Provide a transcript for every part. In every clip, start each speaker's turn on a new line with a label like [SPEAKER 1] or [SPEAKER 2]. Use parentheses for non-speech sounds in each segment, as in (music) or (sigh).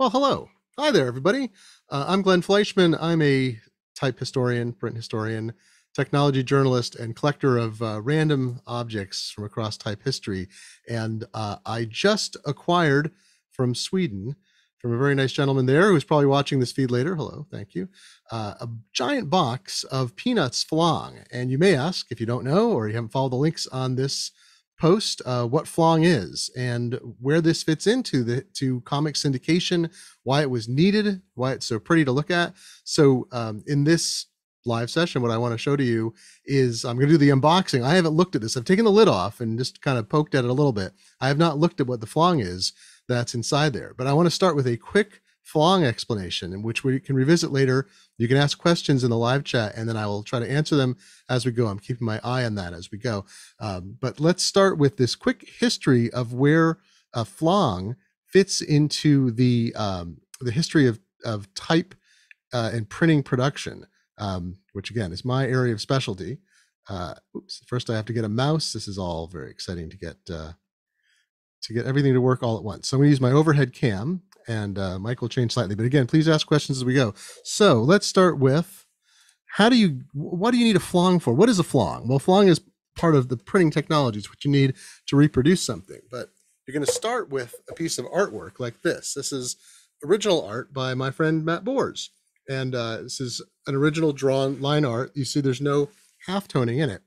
[SPEAKER 1] Well, hello. Hi there, everybody. Uh, I'm Glenn Fleishman. I'm a type historian, print historian, technology journalist, and collector of uh, random objects from across type history. And uh, I just acquired from Sweden, from a very nice gentleman there who's probably watching this feed later. Hello, thank you. Uh, a giant box of Peanuts Flong. And you may ask, if you don't know or you haven't followed the links on this post uh, what Flong is and where this fits into the to comic syndication, why it was needed, why it's so pretty to look at. So um, in this live session, what I want to show to you is I'm going to do the unboxing. I haven't looked at this. I've taken the lid off and just kind of poked at it a little bit. I have not looked at what the Flong is that's inside there, but I want to start with a quick Flong explanation, in which we can revisit later. You can ask questions in the live chat, and then I will try to answer them as we go. I'm keeping my eye on that as we go. Um, but let's start with this quick history of where a Flong fits into the um, the history of of type uh, and printing production, um, which again is my area of specialty. Uh, oops! First, I have to get a mouse. This is all very exciting to get uh, to get everything to work all at once. So I'm going to use my overhead cam and uh, mic will change slightly. But again, please ask questions as we go. So let's start with how do you, what do you need a flong for? What is a flong? Well, flong is part of the printing technology. It's what you need to reproduce something. But you're going to start with a piece of artwork like this. This is original art by my friend Matt Bors. And uh, this is an original drawn line art. You see there's no half toning in it.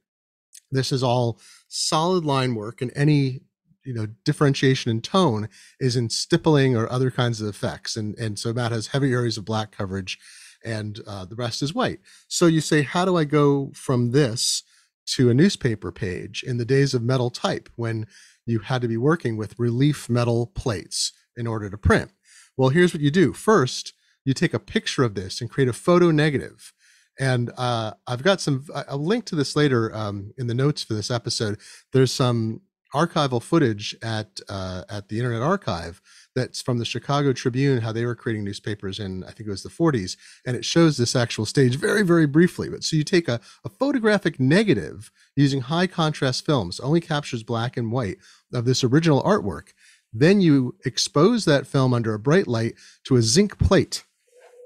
[SPEAKER 1] This is all solid line work and any you know differentiation in tone is in stippling or other kinds of effects and and so matt has heavy areas of black coverage and uh, the rest is white so you say how do i go from this to a newspaper page in the days of metal type when you had to be working with relief metal plates in order to print well here's what you do first you take a picture of this and create a photo negative and uh, I've got some. I'll link to this later um, in the notes for this episode. There's some archival footage at uh, at the Internet Archive that's from the Chicago Tribune, how they were creating newspapers in I think it was the 40s, and it shows this actual stage very very briefly. But so you take a, a photographic negative using high contrast films, only captures black and white of this original artwork. Then you expose that film under a bright light to a zinc plate.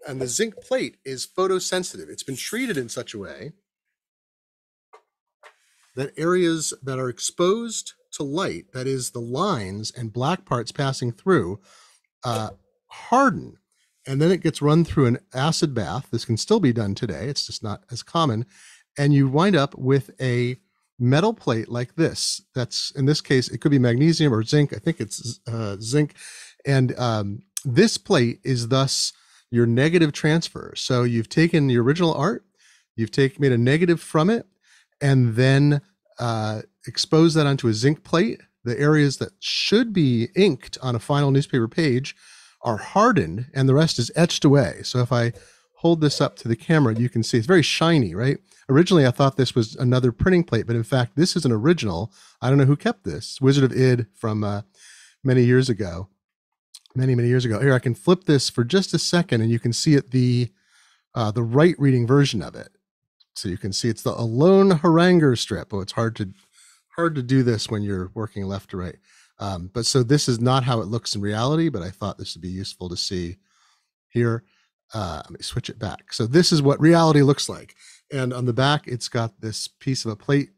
[SPEAKER 1] And the zinc plate is photosensitive. It's been treated in such a way that areas that are exposed to light, that is the lines and black parts passing through, uh, harden. And then it gets run through an acid bath. This can still be done today. It's just not as common. And you wind up with a metal plate like this. That's in this case, it could be magnesium or zinc. I think it's uh, zinc. And um, this plate is thus your negative transfer. So you've taken the original art, you've taken made a negative from it, and then uh, expose that onto a zinc plate. The areas that should be inked on a final newspaper page are hardened and the rest is etched away. So if I hold this up to the camera, you can see it's very shiny, right? Originally, I thought this was another printing plate, but in fact, this is an original. I don't know who kept this. Wizard of Id from uh, many years ago, many many years ago. Here, I can flip this for just a second, and you can see it the uh, the right reading version of it. So you can see it's the Alone Haranguer strip. Oh, it's hard to hard to do this when you're working left to right. Um, but so this is not how it looks in reality, but I thought this would be useful to see here. Uh, let me switch it back. So this is what reality looks like. And on the back, it's got this piece of a plate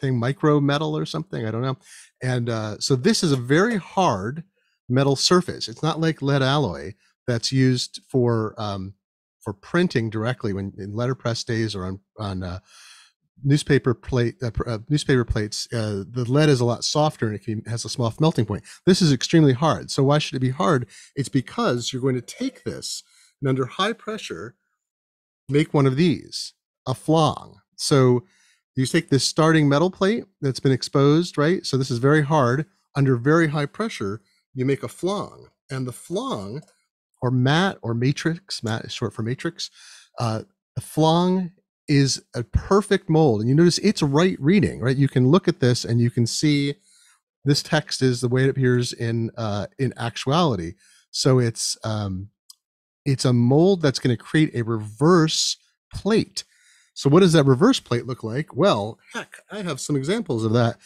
[SPEAKER 1] thing, micro metal or something. I don't know. And uh, so this is a very hard metal surface. It's not like lead alloy that's used for um, for printing directly when in letterpress days or on on uh, newspaper plate uh, uh, newspaper plates uh, the lead is a lot softer and it can, has a small melting point. This is extremely hard. So why should it be hard? It's because you're going to take this and under high pressure make one of these a flong so you take this starting metal plate that's been exposed right? So this is very hard. Under very high pressure you make a flong and the flong or mat or matrix mat is short for matrix uh, the flong is a perfect mold. And you notice it's right reading, right? You can look at this and you can see this text is the way it appears in uh, in actuality. So it's um, it's a mold that's going to create a reverse plate. So what does that reverse plate look like? Well, heck, I have some examples of that.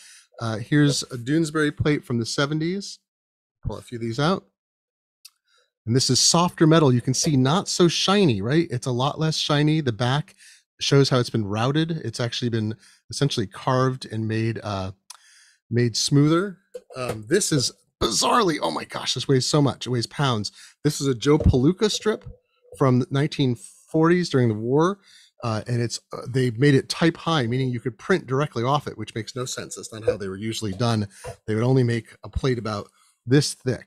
[SPEAKER 1] Uh, here's a Doonesbury plate from the 70s. Pull a few of these out. And this is softer metal. You can see not so shiny, right? It's a lot less shiny. The back shows how it's been routed. It's actually been essentially carved and made uh, made smoother. Um, this is bizarrely, oh my gosh, this weighs so much. It weighs pounds. This is a Joe Palooka strip from the 1940s during the war. Uh, and it's uh, they made it type high, meaning you could print directly off it, which makes no sense. That's not how they were usually done. They would only make a plate about this thick,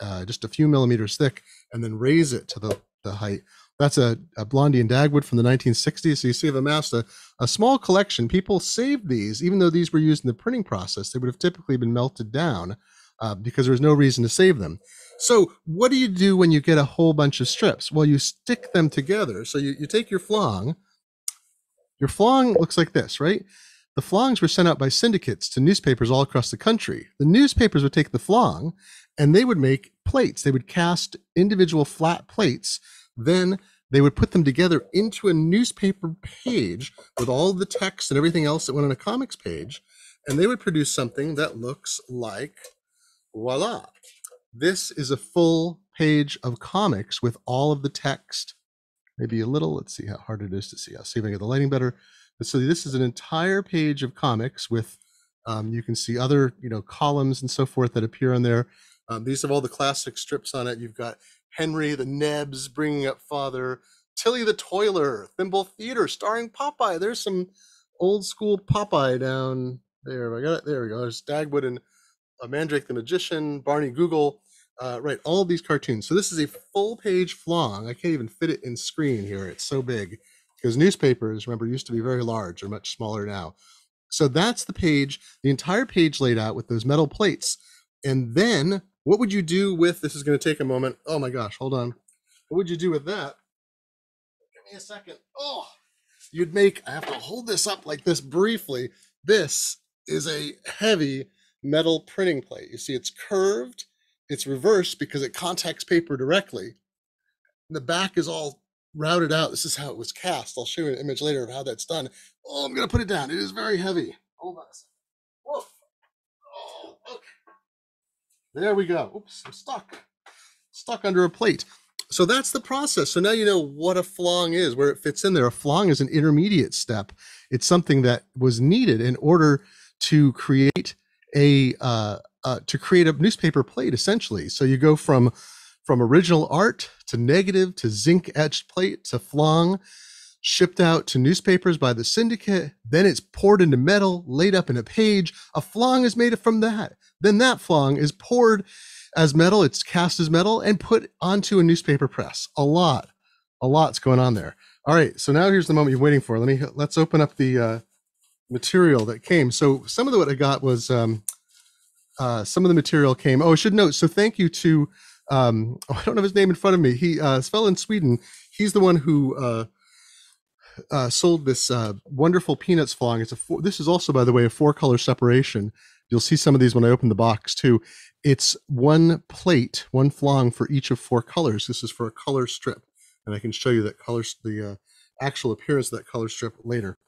[SPEAKER 1] uh, just a few millimeters thick, and then raise it to the, the height. That's a, a Blondie and Dagwood from the 1960s. So you see, I've amassed a, a small collection. People saved these, even though these were used in the printing process. They would have typically been melted down uh, because there was no reason to save them. So, what do you do when you get a whole bunch of strips? Well, you stick them together. So, you, you take your flong. Your flong looks like this, right? The flongs were sent out by syndicates to newspapers all across the country. The newspapers would take the flong and they would make plates. They would cast individual flat plates. Then they would put them together into a newspaper page with all the text and everything else that went on a comics page. And they would produce something that looks like voila. This is a full page of comics with all of the text. Maybe a little, let's see how hard it is to see. I'll see if I get the lighting better. So this is an entire page of comics with, um, you can see other, you know, columns and so forth that appear on there. Um, these have all the classic strips on it. You've got Henry the Nebbs bringing up father, Tilly the Toiler, Thimble Theater starring Popeye. There's some old school Popeye down there. I got it. There we go. There's Dagwood and uh, Mandrake the Magician, Barney Google, uh, right? All of these cartoons. So this is a full page flong. I can't even fit it in screen here. It's so big because newspapers, remember, used to be very large. They're much smaller now. So that's the page, the entire page laid out with those metal plates. And then what would you do with this? Is going to take a moment. Oh my gosh, hold on. What would you do with that? Give me a second. Oh, you'd make, I have to hold this up like this briefly. This is a heavy metal printing plate. You see, it's curved, it's reversed because it contacts paper directly. The back is all routed out. This is how it was cast. I'll show you an image later of how that's done. Oh, I'm going to put it down. It is very heavy. Hold on a second. Whoa. Oh, okay. There we go. Oops, I'm stuck. Stuck under a plate. So that's the process. So now you know what a flong is, where it fits in there. A flong is an intermediate step. It's something that was needed in order to create a uh, uh, to create a newspaper plate essentially. So you go from from original art to negative to zinc etched plate to flong, shipped out to newspapers by the syndicate. Then it's poured into metal, laid up in a page. A flong is made from that. Then that flong is poured as metal. It's cast as metal and put onto a newspaper press. A lot, a lot's going on there. All right, so now here's the moment you're waiting for. Let me let's open up the uh, material that came. So some of the, what I got was um, uh, some of the material came. Oh, I should note. So thank you to um, oh, (laughs) I don't have his name in front of me. He uh, Svel in Sweden. He's the one who uh, uh, sold this uh, wonderful peanuts flong. It's a four, this is also, by the way, a four color separation. You'll see some of these when I open the box too. It's one plate, one flong for each of four colors. This is for a color strip, and I can show you that color, the uh, actual appearance of that color strip later.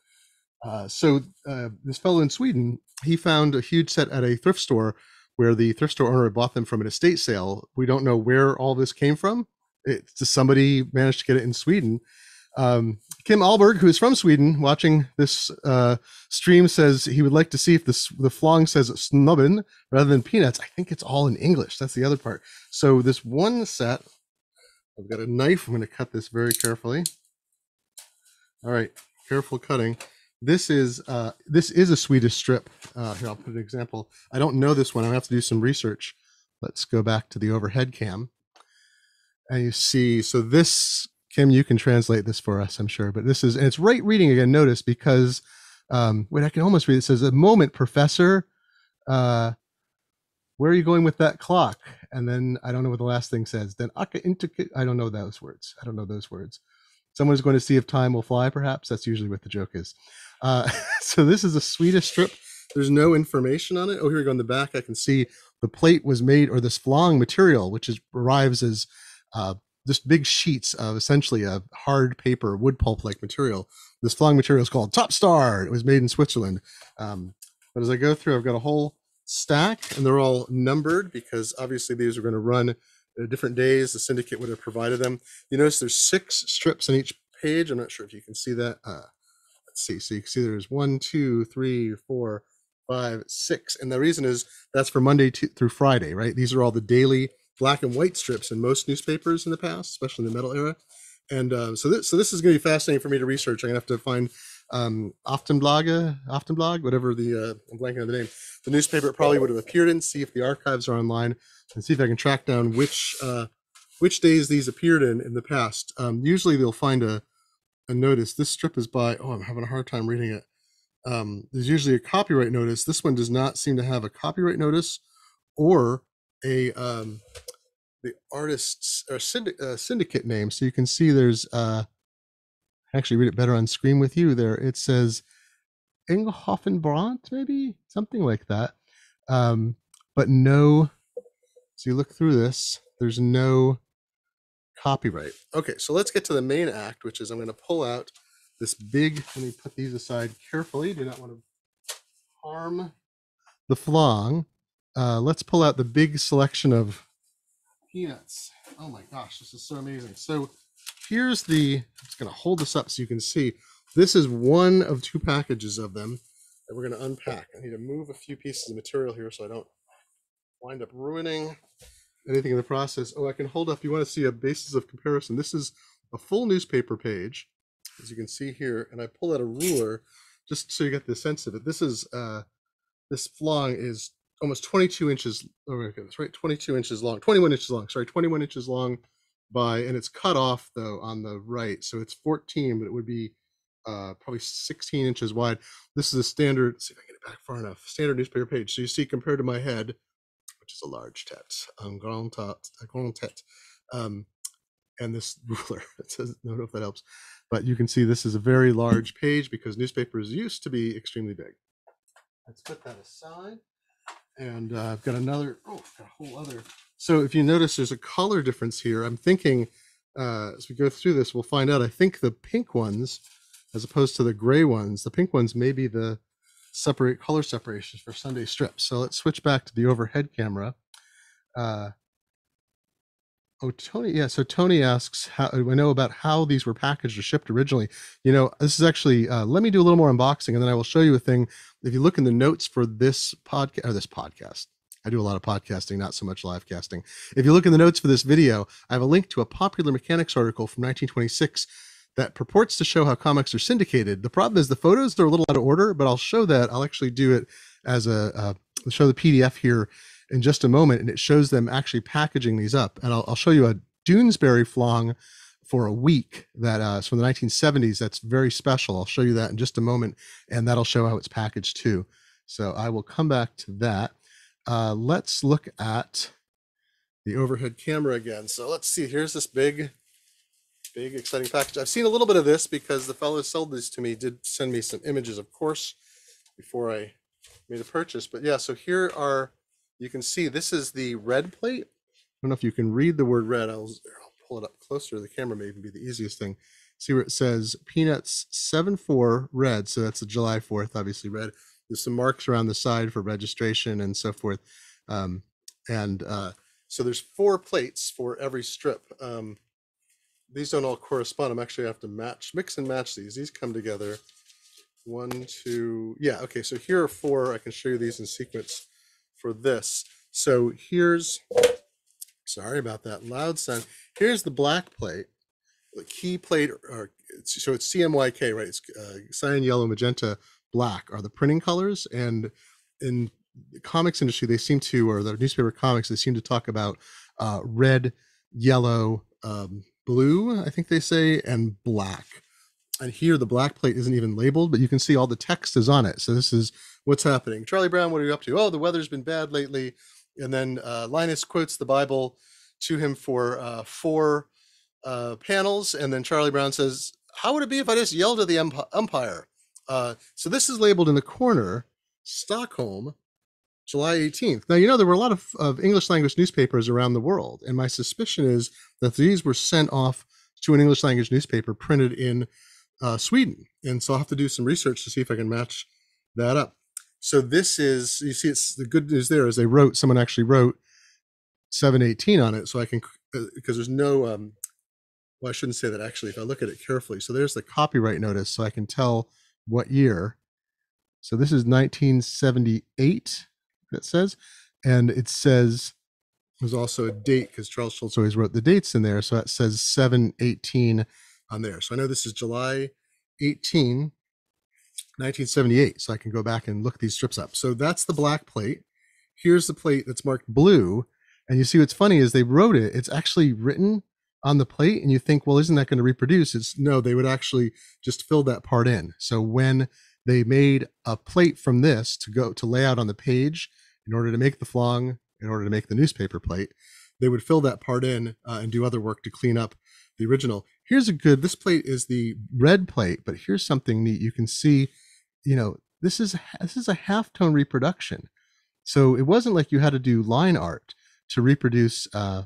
[SPEAKER 1] Uh, so uh, this fellow in Sweden, he found a huge set at a thrift store where the thrift store owner had bought them from an estate sale. We don't know where all this came from. It's just somebody managed to get it in Sweden. Um, Kim Alberg, who is from Sweden, watching this uh, stream, says he would like to see if this, the flong says snobben rather than peanuts. I think it's all in English. That's the other part. So this one set, I've got a knife. I'm going to cut this very carefully. All right, careful cutting. This is uh, this is a Swedish strip. Uh, here, I'll put an example. I don't know this one. I have to do some research. Let's go back to the overhead cam. And you see, so this, Kim, you can translate this for us, I'm sure. But this is, and it's right reading again, notice, because, um, wait, I can almost read it. It says, a moment, professor. Uh, where are you going with that clock? And then I don't know what the last thing says. Then I don't know those words. I don't know those words. Someone's going to see if time will fly, perhaps. That's usually what the joke is. Uh, (laughs) so this is a Swedish strip. There's no information on it. Oh, here we go. In the back, I can see the plate was made, or this flong material, which is arrives as uh, just big sheets of essentially a hard paper, wood pulp like material. This flong material is called Top Star. It was made in Switzerland. Um, but as I go through, I've got a whole stack, and they're all numbered because obviously these are going to run different days the syndicate would have provided them. You notice there's six strips on each page. I'm not sure if you can see that. Uh, let's see. So you can see there's one, two, three, four, five, six. And the reason is that's for Monday through Friday, right? These are all the daily black and white strips in most newspapers in the past, especially in the metal era. And uh, so this so this is going to be fascinating for me to research. I'm gonna have to find um, Aftenblad, Aftenblad, whatever the uh, I'm blanking on the name, the newspaper it probably would have appeared in. See if the archives are online, and see if I can track down which uh, which days these appeared in in the past. Um, usually they'll find a a notice. This strip is by. Oh, I'm having a hard time reading it. Um, there's usually a copyright notice. This one does not seem to have a copyright notice or a um, the artist's or syndic- uh, syndicate name. So you can see there's uh, actually read it better on screen with you there. It says Engelhoffen Inghoffenbrandt, maybe something like that. Um, but no. So you look through this. There's no copyright. Okay, so let's get to the main act, which is I'm going to pull out this big. Let me put these aside carefully. Do not want to harm the flong. Uh, let's pull out the big selection of peanuts. Oh my gosh, this is so amazing. So here's the, I'm just going to hold this up so you can see. This is one of two packages of them that we're going to unpack. I need to move a few pieces of material here so I don't wind up ruining anything in the process. Oh, I can hold up. You want to see a basis of comparison. This is a full newspaper page, as you can see here, and I pull out a ruler just so you get the sense of it. This is uh, this flong is almost 22 inches. Oh my goodness, right? 22 inches long, 21 inches long. Sorry, 21 inches long by, and it's cut off though on the right, so it's 14, but it would be uh, probably 16 inches wide. This is a standard. see if I can get it back far enough. Standard newspaper page. So you see, compared to my head, which is a large tete, um, grand tete, a grand tete, um, and this (laughs) ruler. It says, I don't know if that helps, but you can see this is a very large page because newspapers used to be extremely big. Let's put that aside. And uh, I've got another, oh, got a whole other. So if you notice, there's a color difference here. I'm thinking uh, as we go through this, we'll find out. I think the pink ones, as opposed to the gray ones, the pink ones may be the separate color separations for Sunday strips. So let's switch back to the overhead camera. Uh, oh, Tony, yeah. So Tony asks, how I know about how these were packaged or shipped originally. You know, this is actually. Uh, let me do a little more unboxing, and then I will show you a thing. If you look in the notes for this podcast or this podcast, I do a lot of podcasting, not so much live casting. If you look in the notes for this video, I have a link to a popular mechanics article from 1926 that purports to show how comics are syndicated. The problem is the photos are a little out of order, but I'll show that. I'll actually do it as a uh, show the PDF here in just a moment, and it shows them actually packaging these up. And I'll, I'll show you a Doonesbury flong for a week that uh, is from the 1970s. That's very special. I'll show you that in just a moment, and that'll show how it's packaged too. So I will come back to that. Uh, let's look at the overhead camera again. So let's see. Here's this big big exciting package. I've seen a little bit of this because the fellow who sold these to me did send me some images, of course, before I made a purchase. But yeah, so here are, you can see this is the red plate. I don't know if you can read the word red. I'll, I'll pull it up closer. The camera may even be the easiest thing. See where it says Peanuts 7-4 red. So that's the July 4th, obviously red. There's some marks around the side for registration and so forth. Um, and uh, so there's four plates for every strip. Um, these don't all correspond. I'm actually have to match, mix and match these. These come together. One, two, yeah, okay. So here are four. I can show you these in sequence for this. So here's, sorry about that loud sound. Here's the black plate, the key plate, or so it's CMYK, right? It's uh, cyan, yellow, magenta, black are the printing colors. And in the comics industry, they seem to, or the newspaper comics, they seem to talk about uh, red, yellow, um, blue, I think they say, and black. And here the black plate isn't even labeled, but you can see all the text is on it. So this is what's happening. Charlie Brown, what are you up to? Oh, the weather's been bad lately. And then uh, Linus quotes the Bible to him for uh, four uh, panels. And then Charlie Brown says, How would it be if I just yelled at the umpire? Uh, so this is labeled in the corner Stockholm, July 18th. Now, you know, there were a lot of, of English language newspapers around the world, and my suspicion is that these were sent off to an English language newspaper printed in uh, Sweden. And so I'll have to do some research to see if I can match that up. So this is, you see, it's the good news there is they wrote, someone actually wrote, 718 on it so I can, because there's no, um, well, I shouldn't say that actually if I look at it carefully. So there's the copyright notice so I can tell what year. So this is 1978, that says. And it says, there's also a date because Charles Schulz always wrote the dates in there. So that says 718 on there. So I know this is July 18, 1978. So I can go back and look these strips up. So that's the black plate. Here's the plate that's marked blue. And you see what's funny is they wrote it, it's actually written on the plate, and you think, well, isn't that going to reproduce? It's no, they would actually just fill that part in. So when they made a plate from this to go to lay out on the page in order to make the flong, in order to make the newspaper plate, they would fill that part in uh, and do other work to clean up the original. Here's a good, this plate is the red plate, but here's something neat. You can see, you know, this is this is a halftone reproduction. So it wasn't like you had to do line art to reproduce uh,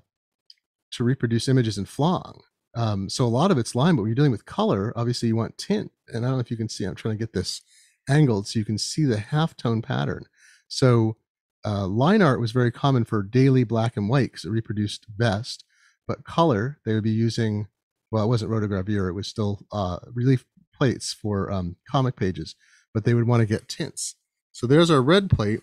[SPEAKER 1] to reproduce images in Flong. Um, so a lot of it's line, but when you're dealing with color, obviously you want tint. And I don't know if you can see, I'm trying to get this angled so you can see the halftone pattern. So uh, line art was very common for daily black and white because it reproduced best. But color, they would be using, well, it wasn't rotogravure, it was still uh, relief plates for um, comic pages, but they would want to get tints. So there's our red plate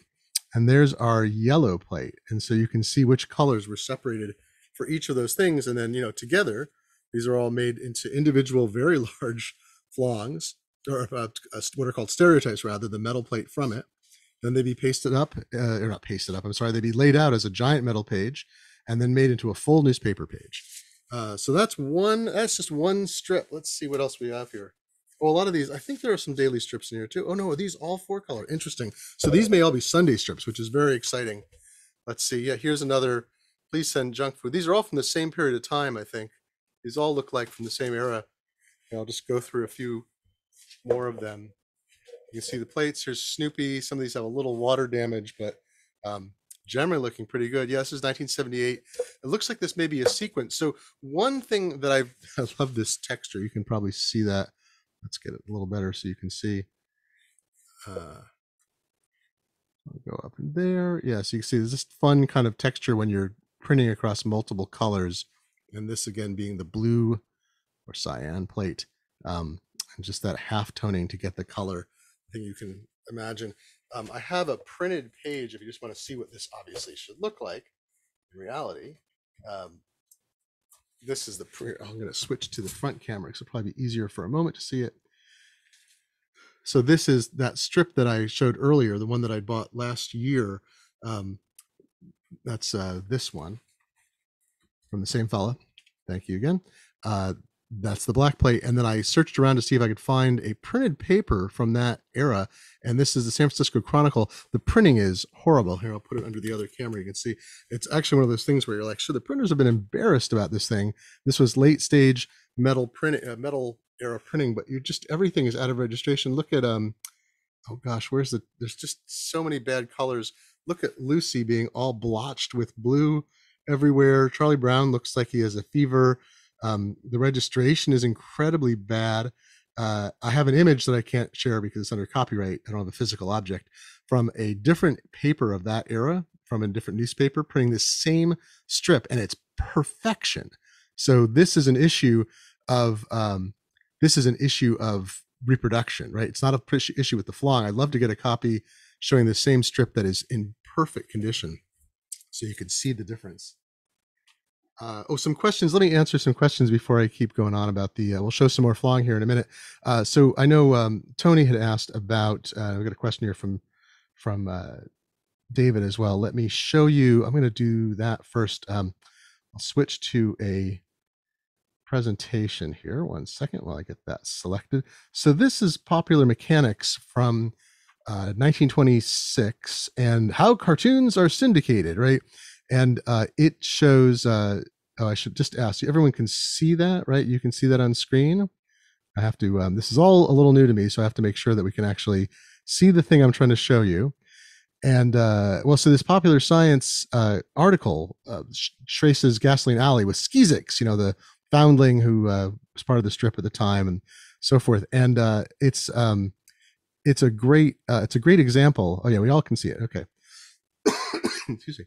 [SPEAKER 1] and there's our yellow plate. And so you can see which colors were separated for each of those things. And then, you know, together, these are all made into individual, very (laughs) large flongs, or uh, what are called stereotypes, rather, the metal plate from it. Then they'd be pasted up, uh, or not pasted up, I'm sorry, they'd be laid out as a giant metal page and then made into a full newspaper page. Uh, so that's one, that's just one strip. Let's see what else we have here. Oh, a lot of these, I think there are some daily strips in here too. Oh no, are these all four color? Interesting. So these may all be Sunday strips, which is very exciting. Let's see. Yeah, here's another please send junk food. These are all from the same period of time, I think. These all look like from the same era. And I'll just go through a few more of them. You can see the plates. Here's Snoopy. Some of these have a little water damage, but um, generally looking pretty good. Yeah, this is 1978. It looks like this may be a sequence. So one thing that I've, (laughs) I love this texture. You can probably see that. Let's get it a little better so you can see. Uh, I'll go up in there. Yeah, so you can see there's this fun kind of texture when you're printing across multiple colors. And this again being the blue or cyan plate. Um, and just that half toning to get the color. I think you can imagine. Um, I have a printed page if you just want to see what this obviously should look like in reality. Um, this is the, pre- I'm going to switch to the front camera because it'll probably be easier for a moment to see it. So this is that strip that I showed earlier, the one that I bought last year. Um, that's uh, this one from the same fella. Thank you again. Uh, that's the black plate. And then I searched around to see if I could find a printed paper from that era. And this is the San Francisco Chronicle. The printing is horrible. Here, I'll put it under the other camera. You can see it's actually one of those things where you're like, sure, the printers have been embarrassed about this thing. This was late stage metal print, uh, metal era printing, but you just everything is out of registration. Look at um, oh gosh, where's the? There's just so many bad colors. Look at Lucy being all blotched with blue everywhere. Charlie Brown looks like he has a fever. Um, the registration is incredibly bad. Uh, I have an image that I can't share because it's under copyright. I don't have a physical object from a different paper of that era, from a different newspaper, printing the same strip, and it's perfection. So this is an issue of um, this is an issue of reproduction, right? It's not a issue with the flong. I'd love to get a copy showing the same strip that is in perfect condition so you could see the difference. Uh, oh, some questions. Let me answer some questions before I keep going on about the. Uh, we'll show some more flong here in a minute. Uh, so I know um, Tony had asked about. Uh, we got a question here from from uh, David as well. Let me show you. I'm going to do that first. Um, I'll switch to a presentation here. One second while I get that selected. So this is popular mechanics from 1926 uh, and how cartoons are syndicated, right? And uh, it shows. Uh, oh, I should just ask you. Everyone can see that, right? You can see that on screen. I have to. Um, this is all a little new to me, so I have to make sure that we can actually see the thing I'm trying to show you. And uh, well, so this popular science uh, article uh, traces Gasoline Alley with Skeezix, you know, the foundling who uh, was part of the strip at the time, and so forth. And uh, it's um, it's a great uh, it's a great example. Oh yeah, we all can see it. Okay, (coughs) excuse me.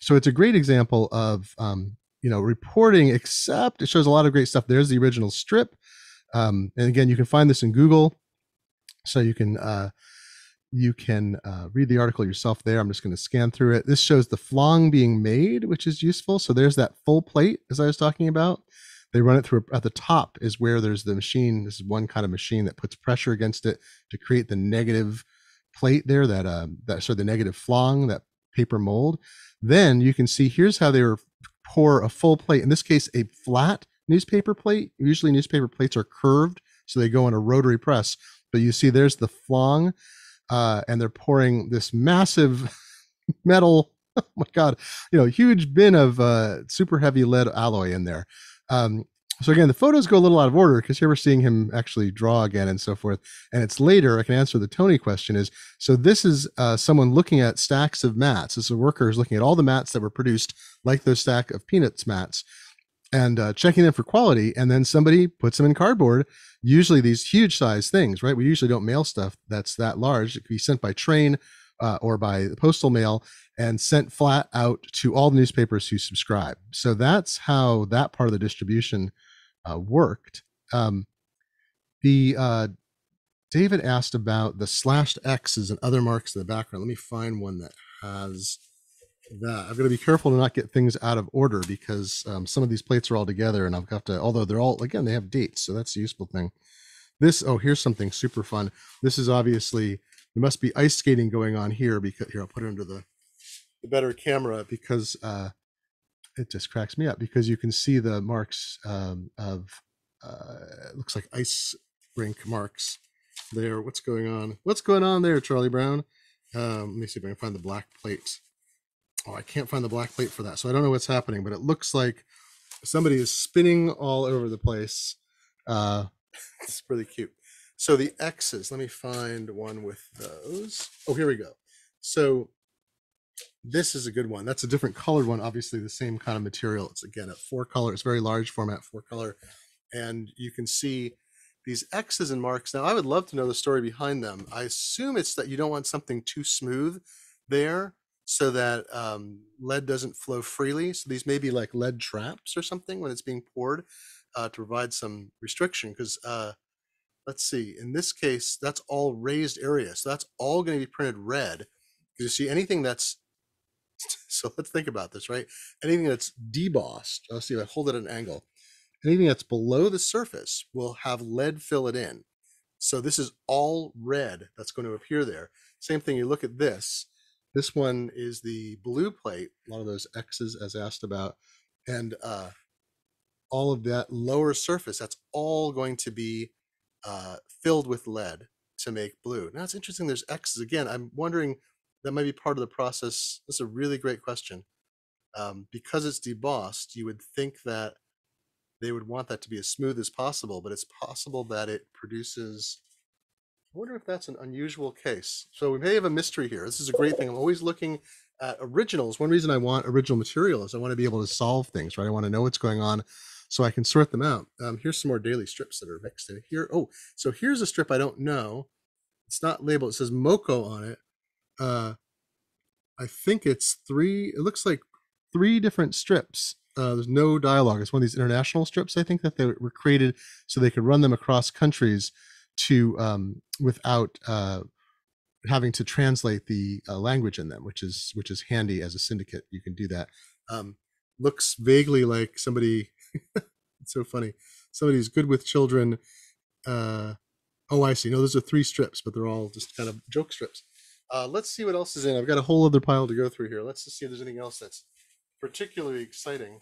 [SPEAKER 1] So it's a great example of um, you know reporting, except it shows a lot of great stuff. There's the original strip, um, and again, you can find this in Google, so you can uh, you can uh, read the article yourself there. I'm just going to scan through it. This shows the flong being made, which is useful. So there's that full plate as I was talking about. They run it through at the top is where there's the machine. This is one kind of machine that puts pressure against it to create the negative plate there, that uh, that so the negative flong, that paper mold. Then you can see here's how they were pour a full plate. In this case, a flat newspaper plate. Usually newspaper plates are curved, so they go in a rotary press. But you see there's the flong, uh, and they're pouring this massive (laughs) metal. (laughs) Oh my god, you know, huge bin of uh, super heavy lead alloy in there. Um, so again, the photos go a little out of order because here we're seeing him actually draw again and so forth. And it's later. I can answer the Tony question. Is so this is uh, someone looking at stacks of mats. This is a worker who's looking at all the mats that were produced, like those stack of peanuts mats, and uh, checking them for quality. And then somebody puts them in cardboard. Usually these huge size things, right? We usually don't mail stuff that's that large. It could be sent by train uh, or by postal mail and sent flat out to all the newspapers who subscribe. So that's how that part of the distribution uh, worked. Um, the uh, David asked about the slashed X's and other marks in the background. Let me find one that has that. I've got to be careful to not get things out of order because um, some of these plates are all together, and I've got to. Although they're all again, they have dates, so that's a useful thing. This oh, here's something super fun. This is obviously there must be ice skating going on here because here I'll put it under the the better camera because uh, it just cracks me up because you can see the marks um, of uh, looks like ice rink marks there. What's going on? What's going on there, Charlie Brown? Um, let me see if I can find the black plate. Oh, I can't find the black plate for that, so I don't know what's happening. But it looks like somebody is spinning all over the place. Uh, (laughs) it's really cute. So the X's. Let me find one with those. Oh, here we go. So this is a good one. That's a different colored one. Obviously, the same kind of material. It's again a four color. It's very large format, four color, and you can see these X's and marks. Now, I would love to know the story behind them. I assume it's that you don't want something too smooth there, so that um, lead doesn't flow freely. So these may be like lead traps or something when it's being poured uh, to provide some restriction. Because uh, let's see, in this case, that's all raised area, so that's all going to be printed red. You see anything that's (laughs) so let's think about this, right? Anything that's debossed, let's see if I hold it at an angle. Anything that's below the surface will have lead fill it in. So this is all red that's going to appear there. Same thing, you look at this. This one is the blue plate, a lot of those X's as asked about. And uh, all of that lower surface, that's all going to be uh, filled with lead to make blue. Now it's interesting, there's X's again. I'm wondering that might be part of the process. That's a really great question. Um, because it's debossed, you would think that they would want that to be as smooth as possible, but it's possible that it produces. I wonder if that's an unusual case. So we may have a mystery here. This is a great thing. I'm always looking at originals. One reason I want original material is I want to be able to solve things, right? I want to know what's going on so I can sort them out. Um, here's some more daily strips that are mixed in here. Oh, so here's a strip I don't know. It's not labeled. It says Moco on it uh, I think it's three. It looks like three different strips. Uh, there's no dialogue. It's one of these international strips. I think that they were created so they could run them across countries to um, without uh, having to translate the uh, language in them, which is which is handy as a syndicate. You can do that. Um, looks vaguely like somebody. (laughs) it's so funny. Somebody's good with children. Uh, oh, I see. No, those are three strips, but they're all just kind of joke strips. Uh, let's see what else is in. I've got a whole other pile to go through here. Let's just see if there's anything else that's particularly exciting.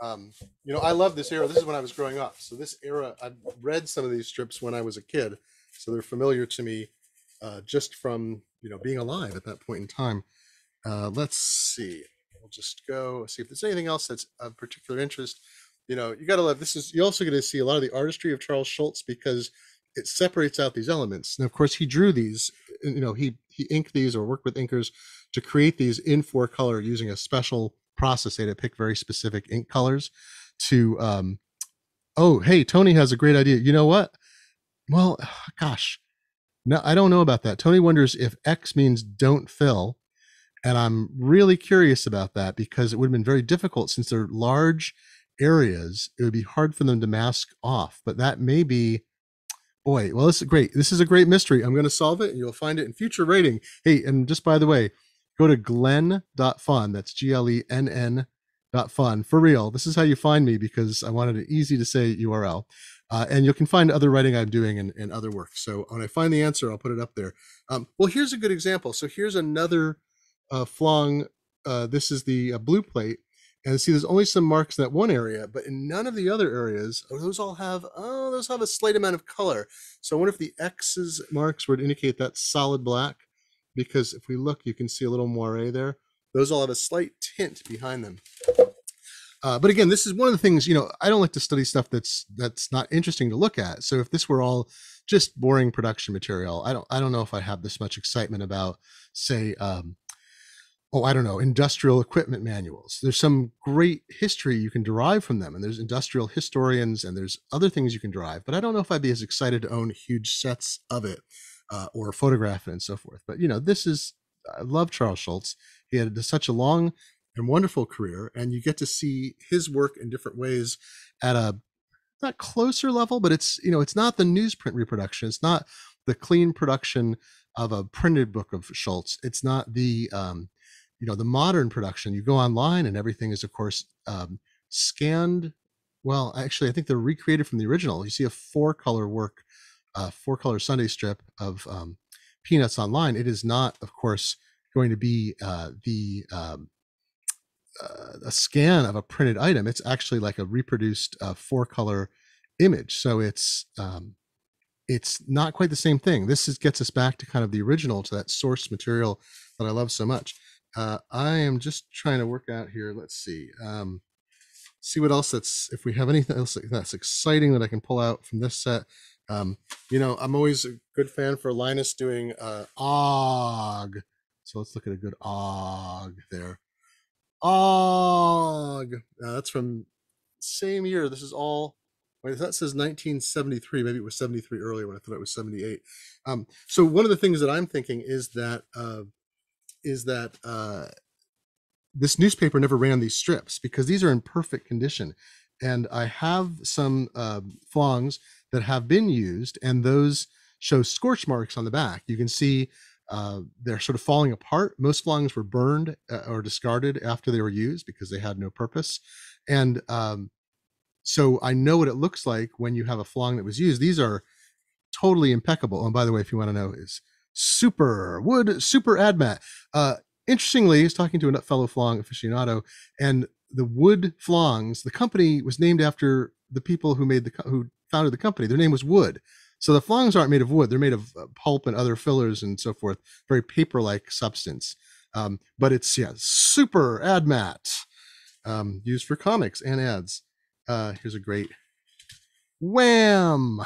[SPEAKER 1] Um, you know, I love this era. This is when I was growing up. So this era, I've read some of these strips when I was a kid, so they're familiar to me uh, just from you know being alive at that point in time. Uh, let's see. We'll just go see if there's anything else that's of particular interest. You know, you got to love this. Is you also get to see a lot of the artistry of Charles Schulz because it separates out these elements. And of course, he drew these. You know, he he inked these or worked with inkers to create these in four color using a special process. They had to pick very specific ink colors to. Um, oh, hey, Tony has a great idea. You know what? Well, (sighs) gosh, no, I don't know about that. Tony wonders if X means don't fill, And I'm really curious about that because it would have been very difficult since they're large areas. It would be hard for them to mask off. But that may be, boy, well, this is great. This is a great mystery. I'm going to solve it and you'll find it in future rating. Hey, and just by the way, go to glenn.fun. That's G L E N N dot fun for real. This is how you find me because I wanted an easy to say URL. Uh, and you can find other writing I'm doing and, and other work. So when I find the answer, I'll put it up there. Um, well, here's a good example. So here's another uh, flong. Uh, this is the uh, blue plate. And see, there's only some marks in that one area, but in none of the other areas, oh, those all have, oh, those have a slight amount of color. So I wonder if the X's marks would indicate that solid black, because if we look, you can see a little moire there. Those all have a slight tint behind them. Uh, but again, this is one of the things you know. I don't like to study stuff that's that's not interesting to look at. So if this were all just boring production material, I don't I don't know if I have this much excitement about, say, um, oh I don't know, industrial equipment manuals. There's some great history you can derive from them, and there's industrial historians, and there's other things you can derive. But I don't know if I'd be as excited to own huge sets of it uh, or photograph it and so forth. But you know, this is I love Charles Schulz. He had such a long and wonderful career and you get to see his work in different ways at a not closer level but it's you know it's not the newsprint reproduction it's not the clean production of a printed book of Schulz. it's not the um, you know the modern production you go online and everything is of course um, scanned well actually i think they're recreated from the original you see a four color work uh, four color sunday strip of um, peanuts online it is not of course going to be uh, the um, uh, a scan of a printed item. It's actually like a reproduced uh, four color image. So it's um, it's not quite the same thing. This is, gets us back to kind of the original, to that source material that I love so much. Uh, I am just trying to work out here. Let's see. Um, see what else that's if we have anything else that's exciting that I can pull out from this set. Um, you know, I'm always a good fan for Linus doing uh, Og. So let's look at a good Og there. Og. Uh, that's from same year. This is all. Wait, that says 1973. Maybe it was 73 earlier when I thought it was 78. Um, so one of the things that I'm thinking is that uh, is that uh, this newspaper never ran these strips because these are in perfect condition, and I have some uh, flongs that have been used, and those show scorch marks on the back. You can see uh, they're sort of falling apart. Most flongs were burned uh, or discarded after they were used because they had no purpose. And um, so I know what it looks like when you have a flong that was used. These are totally impeccable. And by the way, if you want to know, is super wood, super admat. Uh, interestingly, was talking to a fellow flong aficionado, and the wood flongs, the company was named after the people who made the who founded the company. Their name was Wood. So the flongs aren't made of wood; they're made of uh, pulp and other fillers and so forth. Very paper-like substance, um, but it's yeah, super ad mat, um, used for comics and ads. Uh, here's a great wham.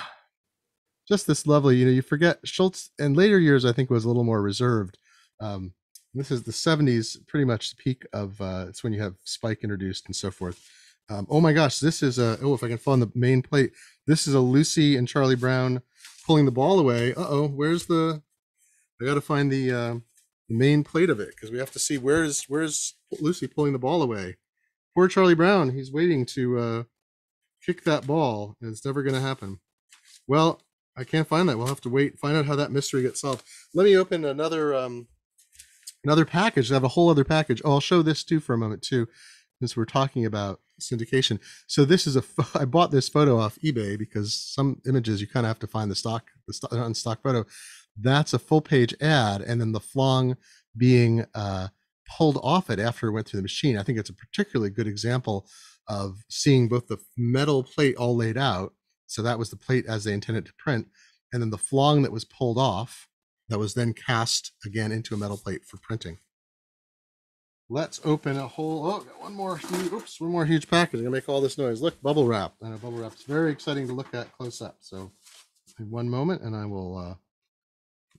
[SPEAKER 1] Just this lovely, you know, you forget Schulz in later years, I think was a little more reserved. Um, this is the 70s, pretty much the peak of uh, it's when you have Spike introduced and so forth. Um, oh my gosh, this is a oh if I can find the main plate. This is a Lucy and Charlie Brown pulling the ball away. Uh oh, where's the? I got to find the uh, main plate of it because we have to see where's where's Lucy pulling the ball away. Poor Charlie Brown, he's waiting to uh, kick that ball, and it's never going to happen. Well, I can't find that. We'll have to wait, find out how that mystery gets solved. Let me open another um, another package. I have a whole other package. Oh, I'll show this too for a moment too, since we're talking about syndication. So this is a (laughs) I bought this photo off eBay because some images you kind of have to find the stock the stock, on stock photo. That's a full page ad, and then the flong being uh, pulled off it after it went through the machine. I think it's a particularly good example of seeing both the metal plate all laid out. So that was the plate as they intended to print, and then the flong that was pulled off that was then cast again into a metal plate for printing. Let's open a whole, oh, got one more, huge, oops, one more huge package. I'm gonna make all this noise. Look, bubble wrap. I know bubble wrap is very exciting to look at close up. So one moment and I will uh,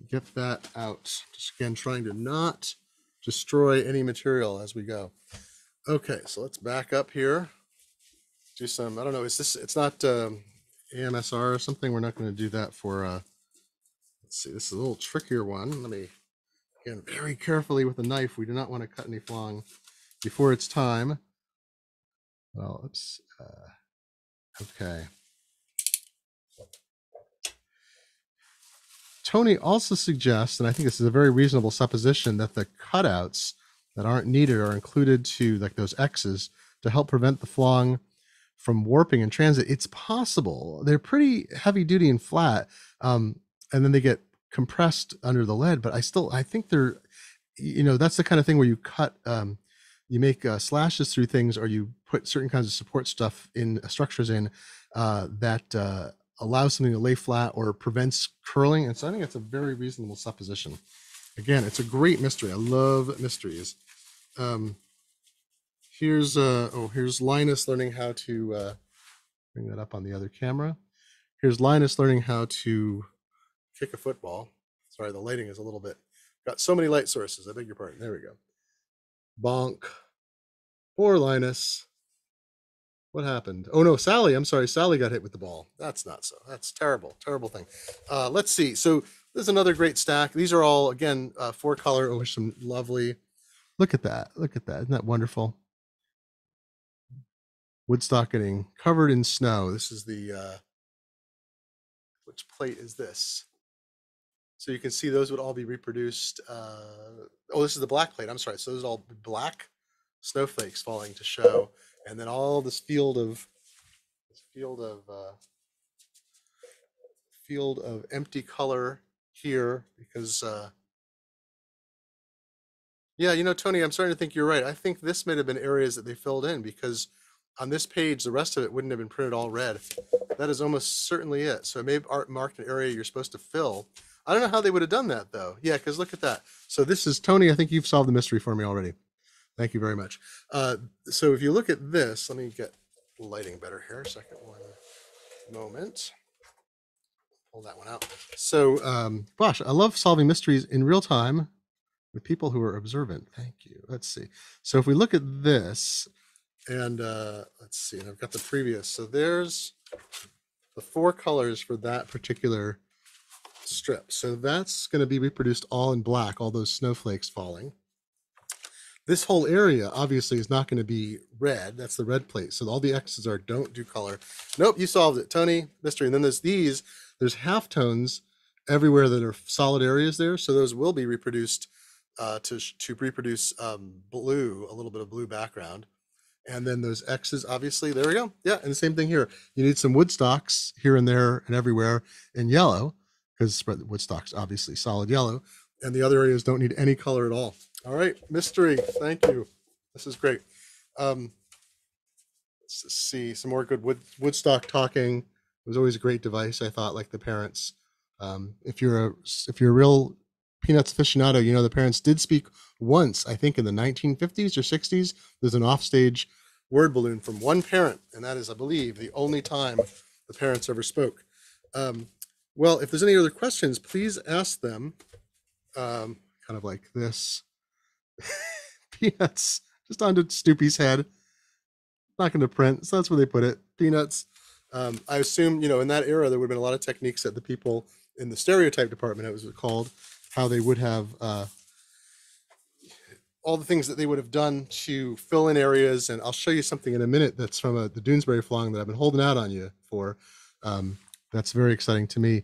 [SPEAKER 1] get that out. Just again, trying to not destroy any material as we go. Okay, so let's back up here. Do some, I don't know, is this, it's not um, AMSR or something. We're not gonna do that for, uh, let's see, this is a little trickier one. Let me Again, very carefully with a knife. We do not want to cut any flong before it's time. Well, oops. Uh, okay. Tony also suggests, and I think this is a very reasonable supposition, that the cutouts that aren't needed are included to like those X's to help prevent the flong from warping and transit. It's possible. They're pretty heavy duty and flat. Um, and then they get compressed under the lead, but I still, I think they're, you know, that's the kind of thing where you cut, um, you make uh, slashes through things or you put certain kinds of support stuff in uh, structures in uh, that uh, allows something to lay flat or prevents curling. And so I think it's a very reasonable supposition. Again, it's a great mystery. I love mysteries. Um, here's uh oh here's Linus learning how to uh, bring that up on the other camera. Here's Linus learning how to kick a football. Sorry, the lighting is a little bit got so many light sources. I beg your pardon. There we go. Bonk. Poor Linus. What happened? Oh no, Sally. I'm sorry. Sally got hit with the ball. That's not so. That's terrible. Terrible thing. Uh, let's see. So there's another great stack. These are all again uh, four color. Oh, some lovely. Look at that. Look at that. Isn't that wonderful? Woodstock getting covered in snow. This is the uh, which plate is this? So you can see those would all be reproduced. Uh, oh, this is the black plate. I'm sorry. So those are all black snowflakes falling to show, and then all this field of this field of uh, field of empty color here because uh, yeah, you know, Tony, I'm starting to think you're right. I think this may have been areas that they filled in because on this page, the rest of it wouldn't have been printed all red. That is almost certainly it. So it may have marked an area you're supposed to fill. I don't know how they would have done that though. Yeah, because look at that. So this is Tony. I think you've solved the mystery for me already. Thank you very much. Uh, so if you look at this, let me get lighting better here. Second one moment. Pull that one out. So, um, gosh, I love solving mysteries in real time with people who are observant. Thank you. Let's see. So if we look at this, and uh, let's see, and I've got the previous. So there's the four colors for that particular strip. So that's going to be reproduced all in black, all those snowflakes falling. This whole area obviously is not going to be red. That's the red plate. So all the X's are don't do color. Nope, you solved it, Tony. Mystery. And then there's these. There's half tones everywhere that are solid areas there. So those will be reproduced uh, to to reproduce um, blue, a little bit of blue background. And then those X's, obviously, there we go. Yeah, and the same thing here. You need some Woodstocks here and there and everywhere in yellow because Woodstocks obviously solid yellow, and the other areas don't need any color at all. All right, mystery. Thank you. This is great. Um, let's see some more good wood Woodstock talking. It was always a great device. I thought, like the parents. Um, if you're a if you're a real Peanuts aficionado, you know the parents did speak once. I think in the 1950s or 60s. There's an offstage word balloon from one parent, and that is, I believe, the only time the parents ever spoke. Um, well, if there's any other questions, please ask them. Um, kind of like this. (laughs) Peanuts just onto Snoopy's head. Not going to print, so that's where they put it. Peanuts. Um, I assume you know in that era there would have been a lot of techniques that the people in the stereotype department, it was called, how they would have uh, all the things that they would have done to fill in areas. And I'll show you something in a minute that's from a, the Doonesbury flong that I've been holding out on you for. Um, that's very exciting to me.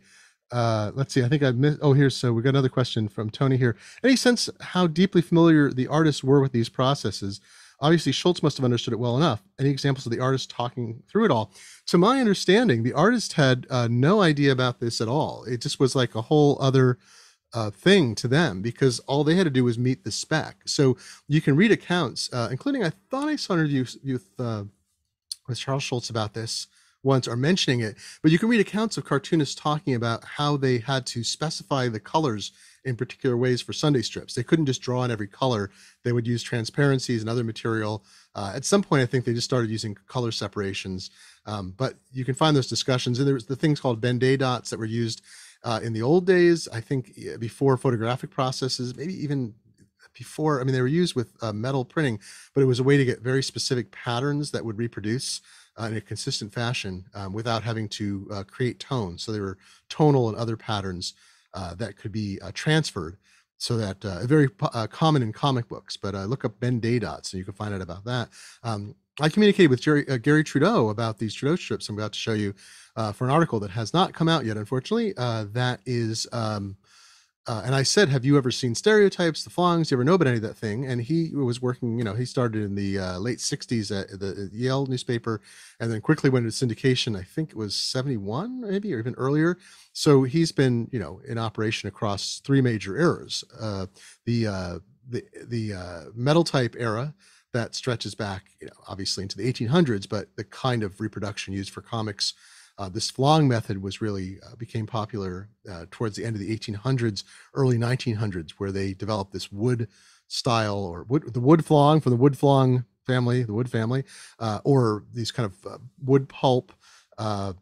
[SPEAKER 1] Uh, let's see. I think I've missed. Oh, here's so we got another question from Tony here. Any sense how deeply familiar the artists were with these processes? Obviously, Schulz must have understood it well enough. Any examples of the artist talking through it all? To my understanding, the artist had uh, no idea about this at all. It just was like a whole other uh, thing to them because all they had to do was meet the spec. So you can read accounts, uh, including I thought I saw an interview with uh, with Charles Schulz about this once or mentioning it, but you can read accounts of cartoonists talking about how they had to specify the colors in particular ways for Sunday strips. They couldn't just draw in every color. They would use transparencies and other material. Uh, at some point, I think they just started using color separations. Um, but you can find those discussions. And there's the things called Ben-Day dots that were used uh, in the old days. I think before photographic processes, maybe even before. I mean, they were used with uh, metal printing, but it was a way to get very specific patterns that would reproduce uh, in a consistent fashion um, without having to uh, create tone. So there were tonal and other patterns uh, that could be uh, transferred. so that uh, very uh, common in comic books. But look up Ben Day dots, and you can find out about that. Um, I communicated with Jerry, uh, Garry Trudeau about these Trudeau strips. I'm about to show you uh, for an article that has not come out yet, unfortunately. Uh, that is. Um, uh, and I said, "Have you ever seen stereotypes, the Flongs? You ever know about any of that thing?" And he was working. You know, he started in the uh, late '60s at the Yale newspaper, and then quickly went into syndication. I think it was '71, maybe, or even earlier. So he's been, you know, in operation across three major eras: uh, the uh, the the uh, metal type era that stretches back, you know, obviously into the 1800s, but the kind of reproduction used for comics uh, this flong method was really uh, became popular uh, towards the end of the 1800s, early 1900s, where they developed this wood style or wood, the wood flong from the wood flong family, the wood family, uh, or these kind of uh, wood pulp uh,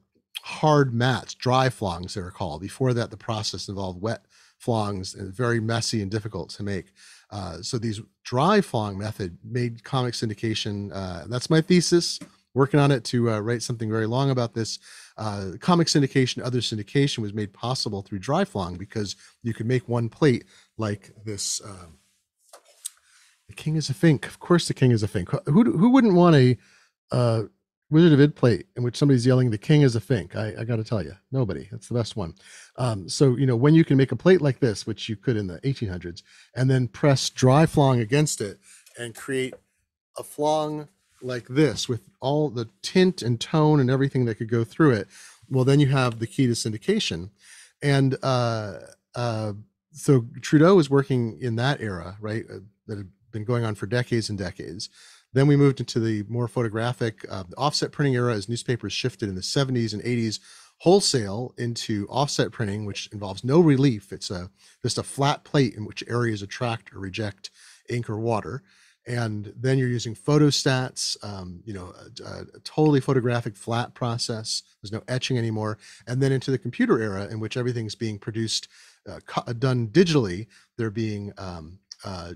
[SPEAKER 1] hard mats, dry flongs they were called. Before that, the process involved wet flongs and very messy and difficult to make. So these dry flong method made comic syndication. that's my thesis working on it to uh, write something very long about this. Uh, comic syndication, other syndication was made possible through dry Dryflong because you could make one plate like this. Um, the King is a Fink. Of course, the King is a Fink. Who who wouldn't want a uh, Wizard of Id plate in which somebody's yelling, "The King is a Fink"? I, I got to tell you, nobody. That's the best one. Um, so you know when you can make a plate like this, which you could in the 1800s, and then press Dryflong against it and create a flong like this with all the tint and tone and everything that could go through it, well, then you have the key to syndication. And uh, uh, so Trudeau was working in that era, right? Uh, that had been going on for decades and decades. Then we moved into the more photographic uh, offset printing era as newspapers shifted in the 70s and 80s wholesale into offset printing, which involves no relief. It's a just a flat plate in which areas attract or reject ink or water. And then you're using photostats um, you know a, a, totally photographic flat process. There's no etching anymore. And then into the computer era in which everything's being produced uh, done digitally they're being um, uh,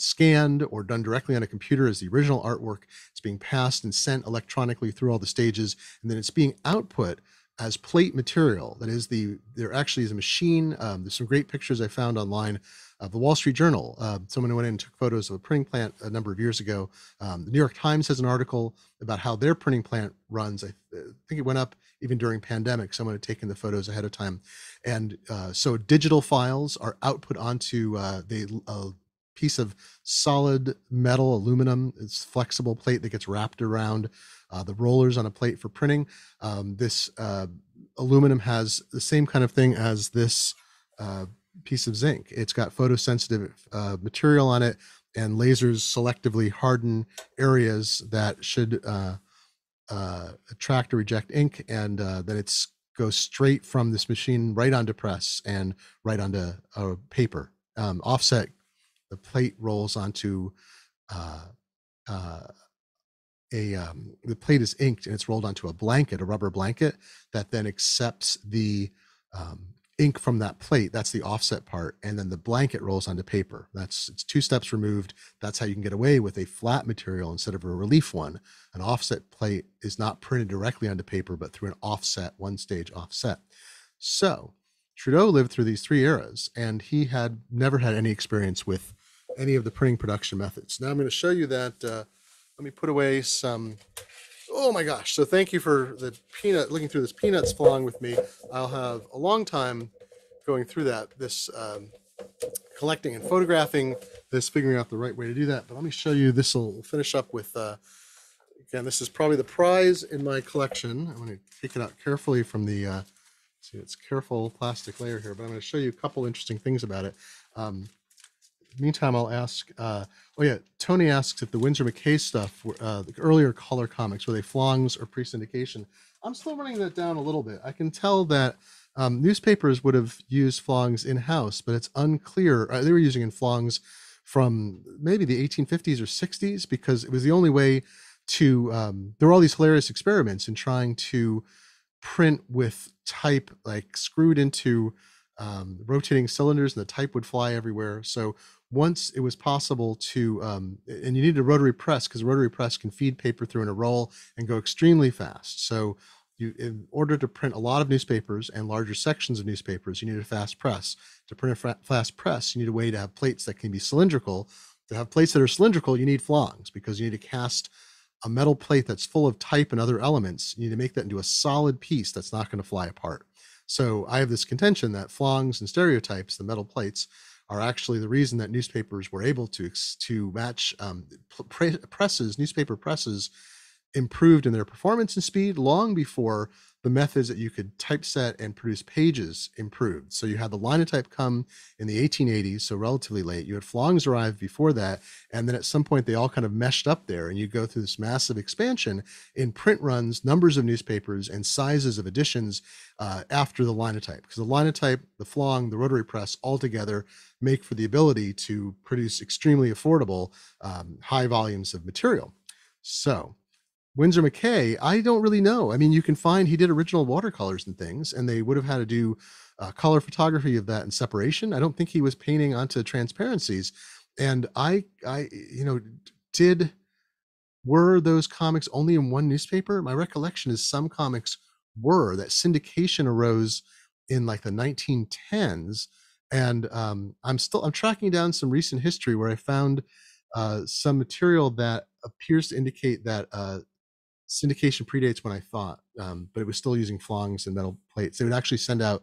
[SPEAKER 1] scanned or done directly on a computer as the original artwork it's being passed and sent electronically through all the stages and then it's being output as plate material that is the there actually is a machine um, there's some great pictures i found online of the Wall Street Journal, uh, someone went in and took photos of a printing plant a number of years ago. Um, the New York Times has an article about how their printing plant runs. I, th- I think it went up even during pandemic. Someone had taken the photos ahead of time, and uh, so digital files are output onto uh, the a piece of solid metal aluminum. It's flexible plate that gets wrapped around uh, the rollers on a plate for printing. Um, this uh, aluminum has the same kind of thing as this piece of zinc. It's got photosensitive uh, material on it, and lasers selectively harden areas that should uh, uh, attract or reject ink, and uh, then it's goes straight from this machine right onto press and right onto a paper. Um, offset, the plate rolls onto uh, uh, a um, the plate is inked and it's rolled onto a blanket, a rubber blanket that then accepts the um, ink from that plate. That's the offset part. And then the blanket rolls onto paper. That's it's two steps removed. That's how you can get away with a flat material instead of a relief one. An offset plate is not printed directly onto paper but through an offset one stage offset. So trudeau lived through these three eras and he had never had any experience with any of the printing production methods now i'm going to show you that uh, let me put away some oh my gosh. So thank you for the peanut, looking through this peanuts flong with me. I'll have a long time going through that, this um, collecting and photographing this, figuring out the right way to do that. But let me show you, this will finish up with, uh, again, this is probably the prize in my collection. I'm going to take it out carefully from the, uh, see, it's careful plastic layer here, but I'm going to show you a couple interesting things about it. Um, meantime, I'll ask. Uh, oh yeah, Tony asks if the Winsor McCay stuff, were, uh, the earlier color comics, were they flongs or pre-syndication? I'm still running that down a little bit. I can tell that um, newspapers would have used flongs in house, but it's unclear. Uh, they were using in flongs from maybe the 1850s or 60s because it was the only way to. Um, there were all these hilarious experiments in trying to print with type like screwed into um, rotating cylinders, and the type would fly everywhere. So once it was possible to, um, and you need a rotary press because a rotary press can feed paper through in a roll and go extremely fast. So you in order to print a lot of newspapers and larger sections of newspapers, you need a fast press. To print a fast press, you need a way to have plates that can be cylindrical. To have plates that are cylindrical, you need flongs because you need to cast a metal plate that's full of type and other elements. You need to make that into a solid piece that's not going to fly apart. So I have this contention that flongs and stereotypes, the metal plates, are actually the reason that newspapers were able to to match um, presses, newspaper presses improved in their performance and speed long before the methods that you could typeset and produce pages improved. So you had the linotype come in the 1880s, so relatively late. You had flongs arrive before that, and then at some point they all kind of meshed up there, and you go through this massive expansion in print runs, numbers of newspapers, and sizes of editions uh, after the linotype. Because the linotype, the flong, the rotary press all together make for the ability to produce extremely affordable, um, high volumes of material. So Winsor McCay, I don't really know. I mean, you can find he did original watercolors and things, and they would have had to do uh, color photography of that and separation. I don't think he was painting onto transparencies. And I, I, you know, did were those comics only in one newspaper? My recollection is some comics were that syndication arose in like the 1910s, and um, I'm still I'm tracking down some recent history where I found uh, some material that appears to indicate that uh, syndication predates when I thought, um, but it was still using flongs and metal plates. They would actually send out,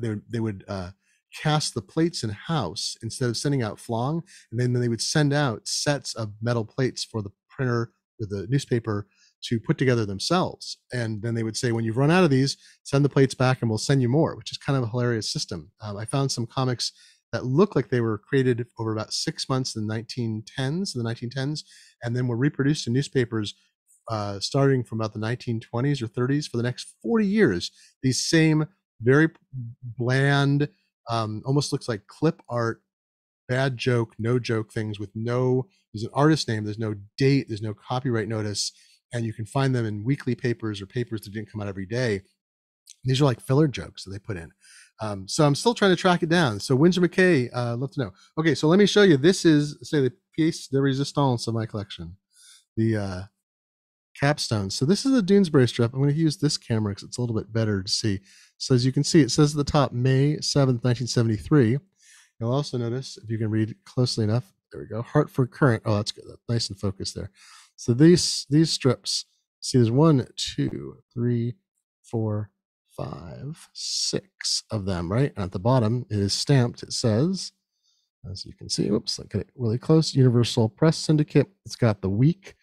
[SPEAKER 1] they would, they would uh, cast the plates in house instead of sending out flong, and then they would send out sets of metal plates for the printer or the newspaper to put together themselves. And then they would say, when you've run out of these, send the plates back and we'll send you more, which is kind of a hilarious system. Um, I found some comics that look like they were created over about six months in the 1910s, in the 1910s, and then were reproduced in newspapers uh, starting from about the 1920s or 30s for the next 40 years. These same very bland, um, almost looks like clip art, bad joke, no joke things with no, there's an artist name, there's no date, there's no copyright notice, and you can find them in weekly papers or papers that didn't come out every day. These are like filler jokes that they put in. Um, so I'm still trying to track it down. So Winsor McCay, uh, love to know. Okay, so let me show you. This is say the pièce de résistance of my collection. The uh, capstone. So this is a Doonesbury strip. I'm going to use this camera because it's a little bit better to see. So as you can see, it says at the top, May 7th, 1973. You'll also notice, if you can read closely enough, there we go, Hartford Courant. Oh, that's good. That's nice and focused there. So these these strips, see there's one, two, three, four, five, six of them, right? And at the bottom, it is stamped. It says, as you can see, oops, look at it really close, Universal Press Syndicate. It's got the week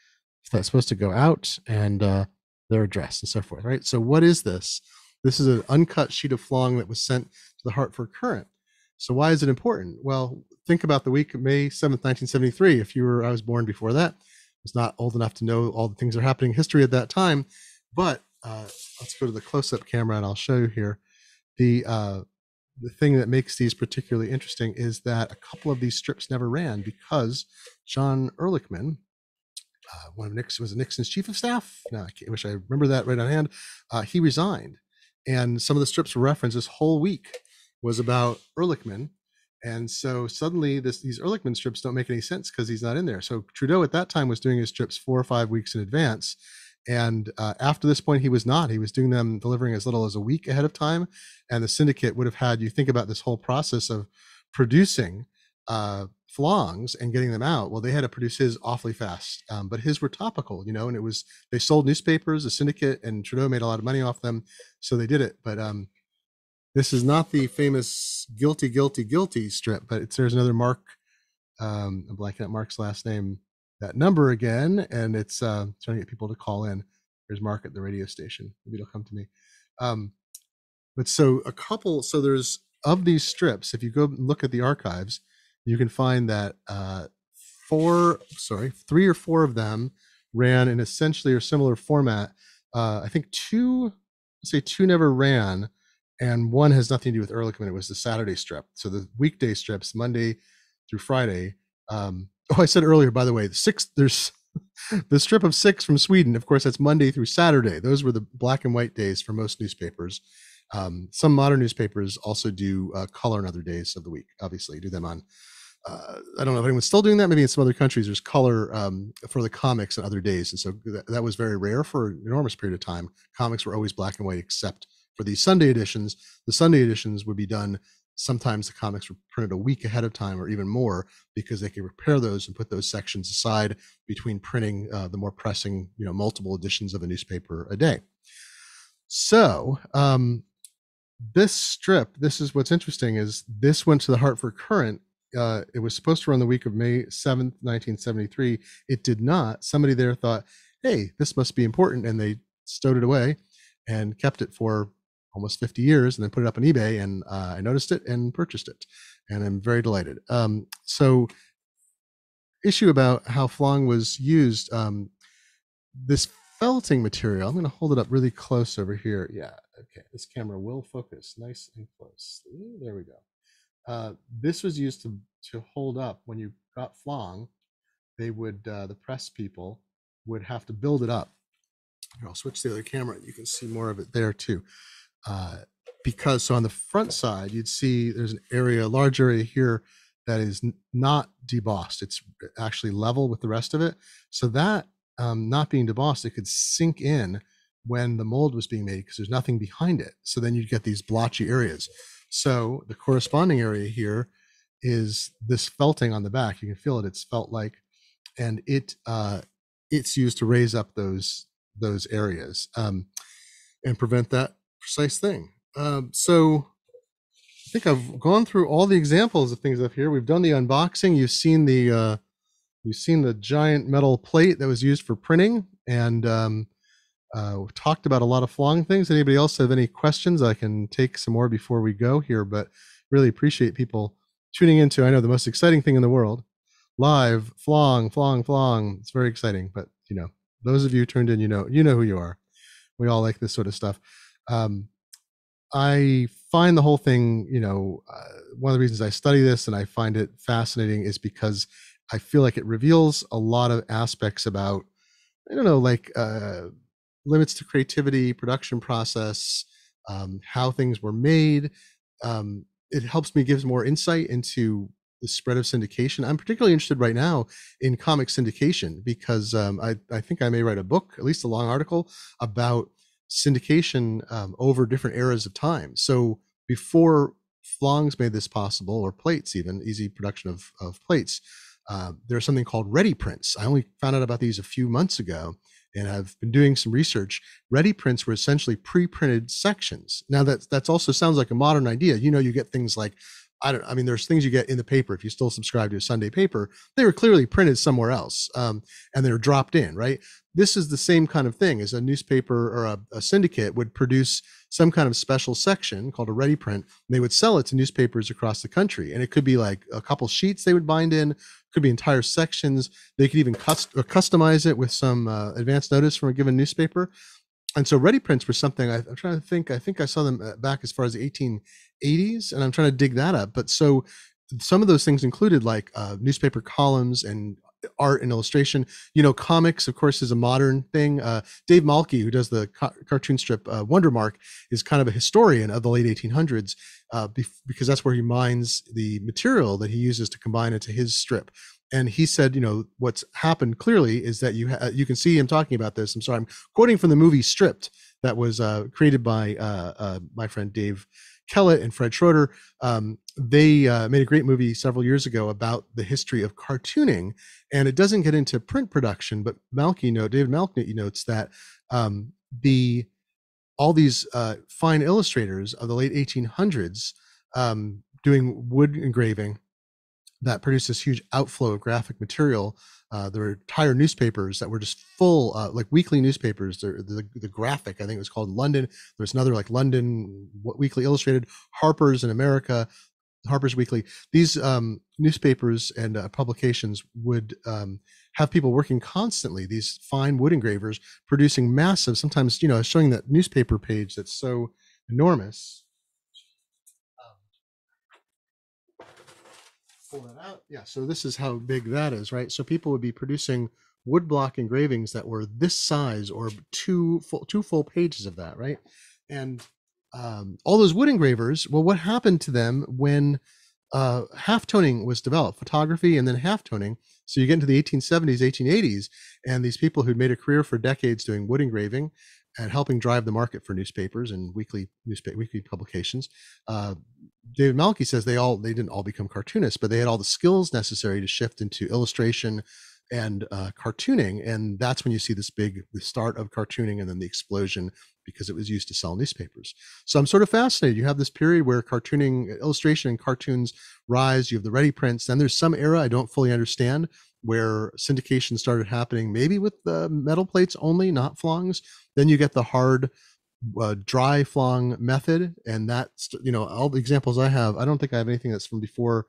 [SPEAKER 1] that's supposed to go out and uh, their address and so forth, right? So what is this? This is an uncut sheet of flong that was sent to the Hartford Courant. So why is it important? Well, think about the week of May 7th, 1973. If you were, I was born before that, I was not old enough to know all the things that are happening in history at that time. But uh, let's go to the close-up camera and I'll show you here. The uh, the thing that makes these particularly interesting is that a couple of these strips never ran because John Ehrlichman, uh, one of Nixon was Nixon's chief of staff. No, I, wish I remember that right on hand. Uh, he resigned, and some of the strips referenced this whole week was about Ehrlichman, and so suddenly this, these Ehrlichman strips don't make any sense because he's not in there. So Trudeau at that time was doing his strips four or five weeks in advance, and uh, after this point he was not. He was doing them delivering as little as a week ahead of time, and the syndicate would have had you think about this whole process of producing uh, flongs and getting them out well they had to produce his awfully fast um, but his were topical you know and it was they sold newspapers a syndicate and trudeau made a lot of money off them so they did it but um this is not the famous guilty guilty guilty strip but it's there's another mark um i'm blanking out mark's last name that number again and it's uh trying to get people to call in. There's mark at the radio station. Maybe it'll come to me. Um but so a couple so there's of these strips if you go look at the archives you can find that uh, four, sorry, three or four of them ran in essentially a similar format. Uh, I think two, say two never ran, and one has nothing to do with Ehrlichman. It was the Saturday strip. So the weekday strips, Monday through Friday. Um, (laughs) oh, I said earlier, by the way, the six, there's (laughs) the strip of six from Sweden. Of course, that's Monday through Saturday. Those were the black and white days for most newspapers. Um, some modern newspapers also do uh, color on other days of the week. Obviously, do them on uh, I don't know if anyone's still doing that. Maybe in some other countries, there's color um, for the comics and other days, and so that, that was very rare for an enormous period of time. Comics were always black and white, except for these Sunday editions. The Sunday editions would be done. Sometimes the comics were printed a week ahead of time, or even more, because they could repair those and put those sections aside between printing uh, the more pressing, you know, multiple editions of a newspaper a day. So um, this strip, this is what's interesting, is this went to the Hartford Courant uh, it was supposed to run the week of May 7th, 1973. It did not. Somebody there thought, hey, this must be important. And they stowed it away and kept it for almost 50 years and then put it up on eBay. And uh, I noticed it and purchased it. And I'm very delighted. Um, so, issue about how Flong was used. Um, this felting material, I'm going to hold it up really close over here. Yeah, okay. This camera will focus nice and close. There we go. Uh, this was used to to hold up when you got flong. They would uh, the press people would have to build it up. Here, I'll switch the other camera. You can see more of it there too. Uh, because so on the front side, you'd see there's an area, a large area here that is not debossed. It's actually level with the rest of it. So that um, not being debossed, it could sink in when the mold was being made because there's nothing behind it. So then you'd get these blotchy areas. So the corresponding area here is this felting on the back. You can feel it. It's felt like, and it uh, it's used to raise up those those areas um, and prevent that precise thing. Um, so I think I've gone through all the examples of things up here. We've done the unboxing. You've seen the uh, you've seen the giant metal plate that was used for printing, and um, uh, we've talked about a lot of flong things. Anybody else have any questions? I can take some more before we go here, but really appreciate people tuning into. I know the most exciting thing in the world, live flong, flong, flong. It's very exciting. But you know, those of you tuned in, you know, you know who you are. We all like this sort of stuff. Um, I find the whole thing, you know, uh, one of the reasons I study this and I find it fascinating is because I feel like it reveals a lot of aspects about, I don't know, like uh, limits to creativity, production process, um, how things were made. Um, it helps me gives more insight into the spread of syndication. I'm particularly interested right now in comic syndication because um, I, I think I may write a book, at least a long article, about syndication um, over different eras of time. So before Flongs made this possible, or plates even, easy production of, of plates, uh, there's something called ready prints. I only found out about these a few months ago and I've been doing some research. Ready prints were essentially pre-printed sections. Now that that's also sounds like a modern idea. You know, you get things like I don't. I mean, there's things you get in the paper if you still subscribe to a Sunday paper. They were clearly printed somewhere else, um, and they were dropped in. Right. This is the same kind of thing as a newspaper or a, a syndicate would produce some kind of special section called a ready print. They would sell it to newspapers across the country, and it could be like a couple sheets they would bind in, could be entire sections. They could even cust- customize it with some uh, advance notice from a given newspaper. And so ready prints were something I, am trying to think. I think I saw them uh, back as far as the 1880s, and I'm trying to dig that up. But so some of those things included like uh, newspaper columns and art and illustration. You know, comics, of course, is a modern thing. Uh, Dave Malki, who does the ca- cartoon strip uh, is kind of a historian of the late 1800s uh, bef- because that's where he mines the material that he uses to combine into his strip. And he said, you know, what's happened clearly is that you ha- you can see him talking about this. I'm sorry, I'm quoting from the movie Stripped that was uh, created by uh, uh, my friend Dave Kellett and Fred Schroeder. Um, they uh, made a great movie several years ago about the history of cartooning, and it doesn't get into print production. But Malki note, David Malki notes that um, the all these uh, fine illustrators of the late 1800s um, doing wood engraving that produced this huge outflow of graphic material. Uh, there were entire newspapers that were just full, uh, like weekly newspapers. The, the, the graphic, I think it was called London. There's another like London Weekly Illustrated, Harper's in America, Harper's Weekly. These um, newspapers and uh, publications would um, have people working constantly. These fine wood engravers producing massive, sometimes you know, showing that newspaper page that's so enormous pull that out. Yeah, so this is how big that is, right? So people would be producing woodblock engravings that were this size or two full two full pages of that, right? And um, all those wood engravers, well, what happened to them when uh, half toning was developed, photography and then half toning. So you get into the 1870s, 1880s, and these people who'd made a career for decades doing wood engraving and helping drive the market for newspapers and weekly newspaper weekly publications. Uh, David Malki says they all they didn't all become cartoonists, but they had all the skills necessary to shift into illustration and uh, cartooning, and that's when you see this big the start of cartooning and then the explosion because it was used to sell newspapers. So I'm sort of fascinated. You have this period where cartooning, illustration, and cartoons rise. You have the ready prints. Then there's some era I don't fully understand where syndication started happening, maybe with the metal plates only, not flongs. Then you get the hard uh, dry flong method, and that's you know all the examples I have. I don't think I have anything that's from before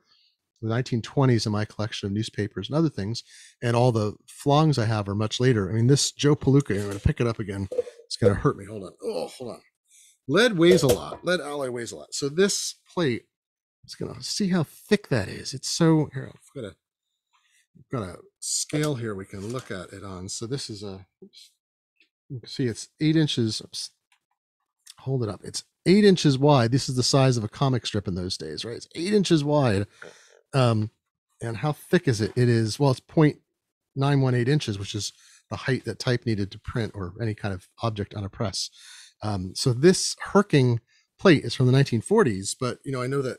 [SPEAKER 1] the 1920s in my collection of newspapers and other things, and all the flongs I have are much later. I mean, this Joe Palooka. I'm going to pick it up again. It's going to hurt me. Hold on. Oh, hold on. Lead weighs a lot. Lead alloy weighs a lot. So this plate, it's going to see how thick that is. It's so here. I've got a got a scale here we can look at it on. So this is a. Oops, you can see it's eight inches. Oops, hold it up. It's eight inches wide. This is the size of a comic strip in those days, right? It's eight inches wide. Um, and how thick is it? It is well, it's 0.918 inches, which is the height that type needed to print or any kind of object on a press. Um, so this Herking plate is from the 1940s, but you know I know that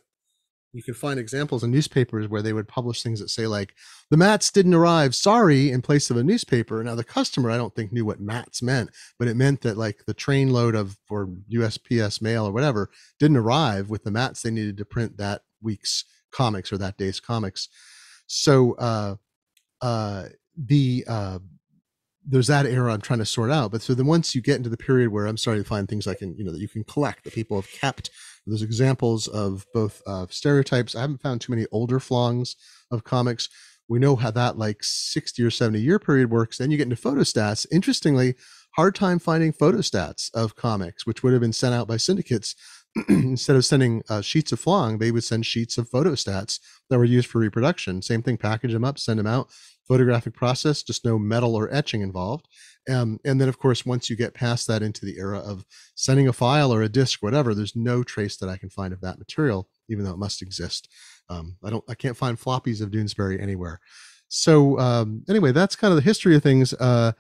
[SPEAKER 1] you can find examples in newspapers where they would publish things that say like the mats didn't arrive sorry in place of a newspaper. Now the customer i don't think knew what mats meant but it meant that like the train load of or usps mail or whatever didn't arrive with the mats. They needed to print that week's comics or that day's comics. So uh uh the uh there's that era I'm trying to sort out. But so then once you get into the period where I'm starting to find things I can, you know, that you can collect, that people have kept, there's examples of both uh, stereotypes. I haven't found too many older flongs of comics. We know how that like 60 or 70 year period works. Then you get into photostats. Interestingly, hard time finding photostats of comics, which would have been sent out by syndicates. (clears throat) Instead of sending uh, sheets of flong, they would send sheets of photostats that were used for reproduction. Same thing, package them up, send them out photographic process, just no metal or etching involved. Um, and then, of course, once you get past that into the era of sending a file or a disk, whatever, there's no trace that I can find of that material, even though it must exist. Um, I don't, I can't find floppies of Doonesbury anywhere. So um, anyway, that's kind of the history of things. Uh,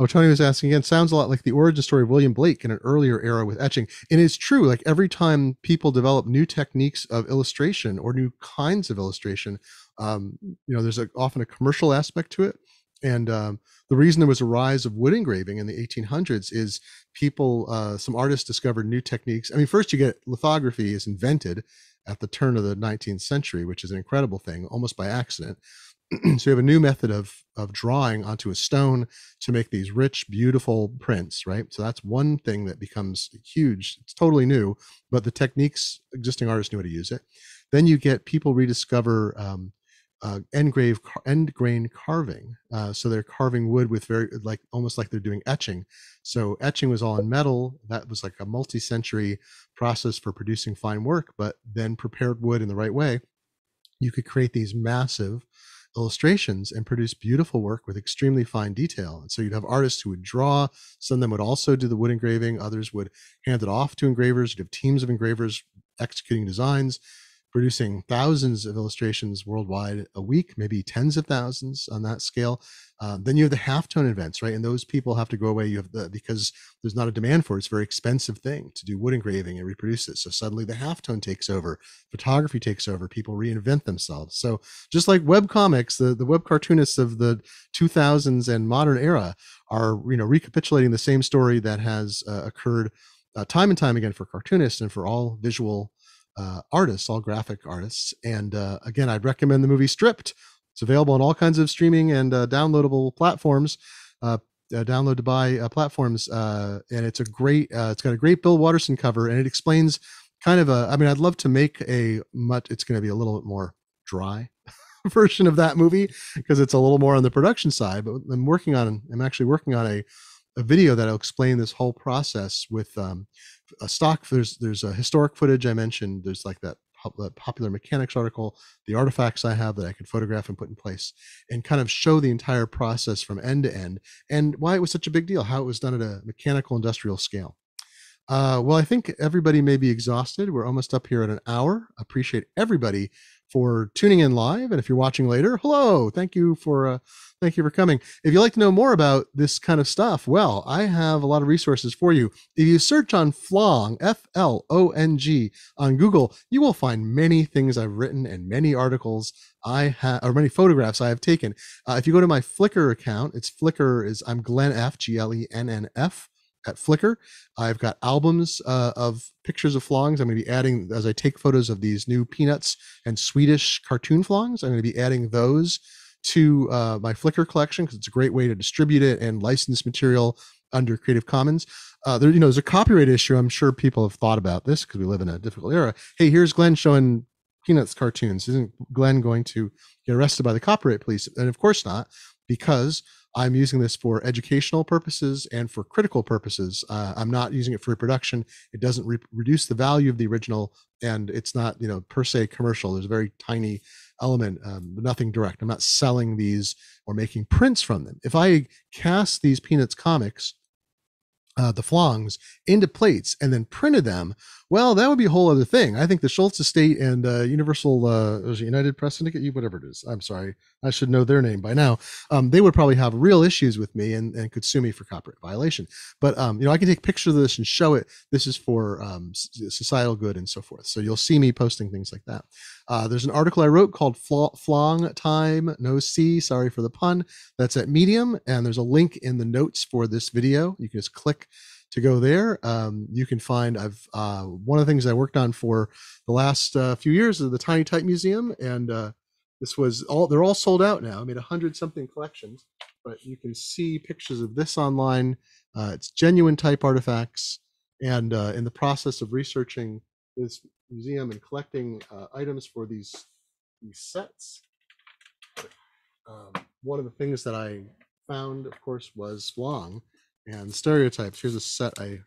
[SPEAKER 1] Oh, Tony was asking again, sounds a lot like the origin story of William Blake in an earlier era with etching. And it's true, like every time people develop new techniques of illustration or new kinds of illustration, um, you know, there's a, often a commercial aspect to it. And um, the reason there was a rise of wood engraving in the 1800s is people, uh, some artists discovered new techniques. I mean, first you get lithography is invented at the turn of the 19th century, which is an incredible thing, almost by accident. (clears throat) so you have a new method of of drawing onto a stone to make these rich beautiful prints right? So that's one thing that becomes huge. It's totally new but the techniques existing artists knew how to use it. Then you get people rediscover um, uh, end grave end grain carving uh, so they're carving wood with very like almost like they're doing etching. So etching was all in metal. That was like a multi-century process for producing fine work but then prepared wood in the right way. You could create these massive illustrations and produce beautiful work with extremely fine detail. And so you'd have artists who would draw, some of them would also do the wood engraving, others would hand it off to engravers. You'd have teams of engravers executing designs producing thousands of illustrations worldwide a week, maybe tens of thousands on that scale. Uh, then you have the halftone events, right? And those people have to go away. You have the because there's not a demand for it. It's a very expensive thing to do wood engraving and reproduce it. So suddenly the halftone takes over, photography takes over. People reinvent themselves. So just like web comics, the the web cartoonists of the 2000s and modern era are you know recapitulating the same story that has uh, occurred uh, time and time again for cartoonists and for all visual uh, artists, all graphic artists. And uh, again, I'd recommend the movie Stripped. It's available on all kinds of streaming and uh, downloadable platforms, uh, uh, download to buy uh, platforms. and it's a great, it's got a great Bill Watterson cover, and it explains kind of a. I mean, I'd love to make a much. It's going to be a little bit more dry (laughs) version of that movie because it's a little more on the production side. But I'm working on. I'm actually working on a a video that'll explain this whole process with um, a stock. There's there's a historic footage I mentioned. There's like that popular mechanics article, the artifacts I have that I could photograph and put in place, and kind of show the entire process from end to end, and why it was such a big deal, how it was done at a mechanical industrial scale. Uh, well, I think everybody may be exhausted. We're almost up here at an hour. Appreciate everybody for tuning in live, and if you're watching later, hello. Thank you for uh, thank you for coming. If you'd like to know more about this kind of stuff, well, I have a lot of resources for you. If you search on Flong, F L O N G, on Google, you will find many things I've written and many articles I have, or many photographs I have taken. Uh, if you go to my Flickr account, it's Flickr is I'm Glenn F G L E N N F at Flickr. I've got albums uh, of pictures of flongs. I'm going to be adding, as I take photos of these new Peanuts and Swedish cartoon flongs, I'm going to be adding those to uh, my Flickr collection because it's a great way to distribute it and license material under Creative Commons. Uh, there, you know, there's a copyright issue. I'm sure people have thought about this because we live in a difficult era. Hey, here's Glenn showing Peanuts cartoons. Isn't Glenn going to get arrested by the copyright police? And of course not, because I'm using this for educational purposes and for critical purposes. Uh, I'm not using it for reproduction. It doesn't re- reduce the value of the original, and it's not, you know, per se commercial. There's a very tiny element, um, nothing direct. I'm not selling these or making prints from them. If I cast these Peanuts comics uh, the flongs into plates and then printed them, well, that would be a whole other thing. I think the Schulz Estate and uh, Universal, uh, United Press Syndicate, whatever it is. I'm sorry, I should know their name by now. Um, they would probably have real issues with me and, and could sue me for copyright violation. But um, you know, I can take pictures of this and show it. This is for um, societal good and so forth. So you'll see me posting things like that. Uh, there's an article I wrote called Flong Time No See. Sorry for the pun. That's at Medium, and there's a link in the notes for this video. You can just click to go there. Um, you can find I've uh, one of the things I worked on for the last uh, few years is the Tiny Type Museum, and uh, this was all they're all sold out now. I made a hundred something collections, but you can see pictures of this online. Uh, it's genuine type artifacts, and uh, in the process of researching this museum and collecting uh, items for these these sets. Um, one of the things that I found, of course, was Flong, and stereotypes. Here's a set I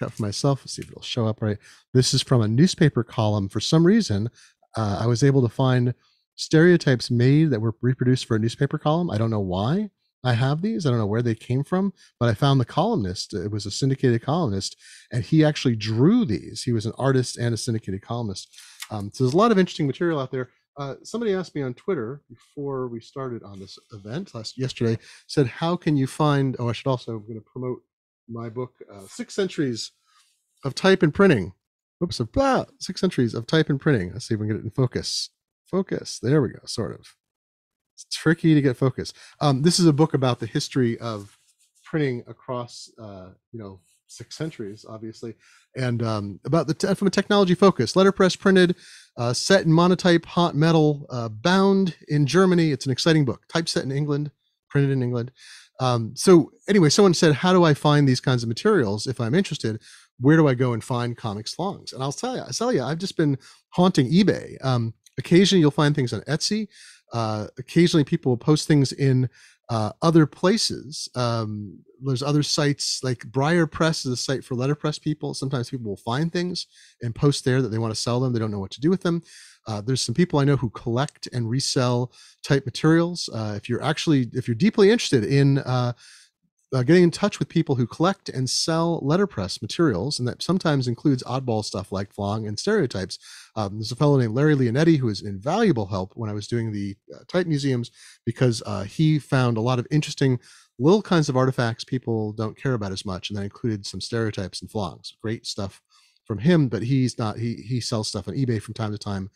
[SPEAKER 1] got for myself. Let's see if it'll show up right. This is from a newspaper column. For some reason, uh, I was able to find stereotypes made that were reproduced for a newspaper column. I don't know why I have these. I don't know where they came from, but I found the columnist. It was a syndicated columnist, and he actually drew these. He was an artist and a syndicated columnist. Um, so there's a lot of interesting material out there. Uh, somebody asked me on Twitter before we started on this event last yesterday. Said, "How can you find?" Oh, I should also I'm going to promote my book, uh, Six Centuries of Type and Printing. Oops, blah, six centuries of type and printing. Let's see if we can get it in focus. Focus. There we go. Sort of. It's tricky to get focus. Um, this is a book about the history of printing across, uh, you know, six centuries, obviously, and um, about the from a technology focus. Letterpress printed, uh, set in monotype, hot metal, uh, bound in Germany. It's an exciting book. Typeset in England, printed in England. Um, so anyway, someone said, "How do I find these kinds of materials if I'm interested? Where do I go and find comics longs?" And I'll tell you, I tell you, I've just been haunting eBay. Um, occasionally, you'll find things on Etsy. Uh, occasionally, people will post things in uh, other places. Um, there's other sites like Briar Press is a site for letterpress people. Sometimes people will find things and post there that they want to sell them. They don't know what to do with them. Uh, there's some people I know who collect and resell type materials. Uh, if you're actually, if you're deeply interested in uh, getting in touch with people who collect and sell letterpress materials, and that sometimes includes oddball stuff like flong and stereotypes. Um, there's a fellow named Larry Leonetti who an invaluable help when I was doing the uh, type museums because uh, he found a lot of interesting little kinds of artifacts people don't care about as much, and that included some stereotypes and flongs. Great stuff from him, but he's not. He he sells stuff on eBay from time to time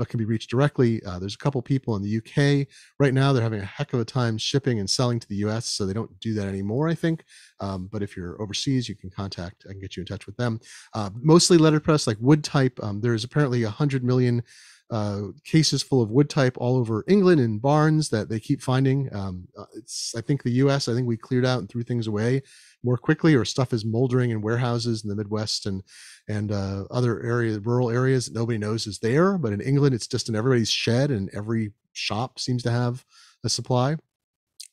[SPEAKER 1] but can be reached directly. Uh, there's a couple people in the UK right now. They're having a heck of a time shipping and selling to the US, so they don't do that anymore, I think. Um, but if you're overseas, you can contact. I can get you in touch with them. Uh, mostly letterpress, like wood type. Um, there's apparently a hundred million uh, cases full of wood type all over England in barns that they keep finding. Um, uh, it's I think the U.S. I think we cleared out and threw things away more quickly, or stuff is moldering in warehouses in the Midwest and and uh, other areas, rural areas that nobody knows is there. But in England, it's just in everybody's shed, and every shop seems to have a supply.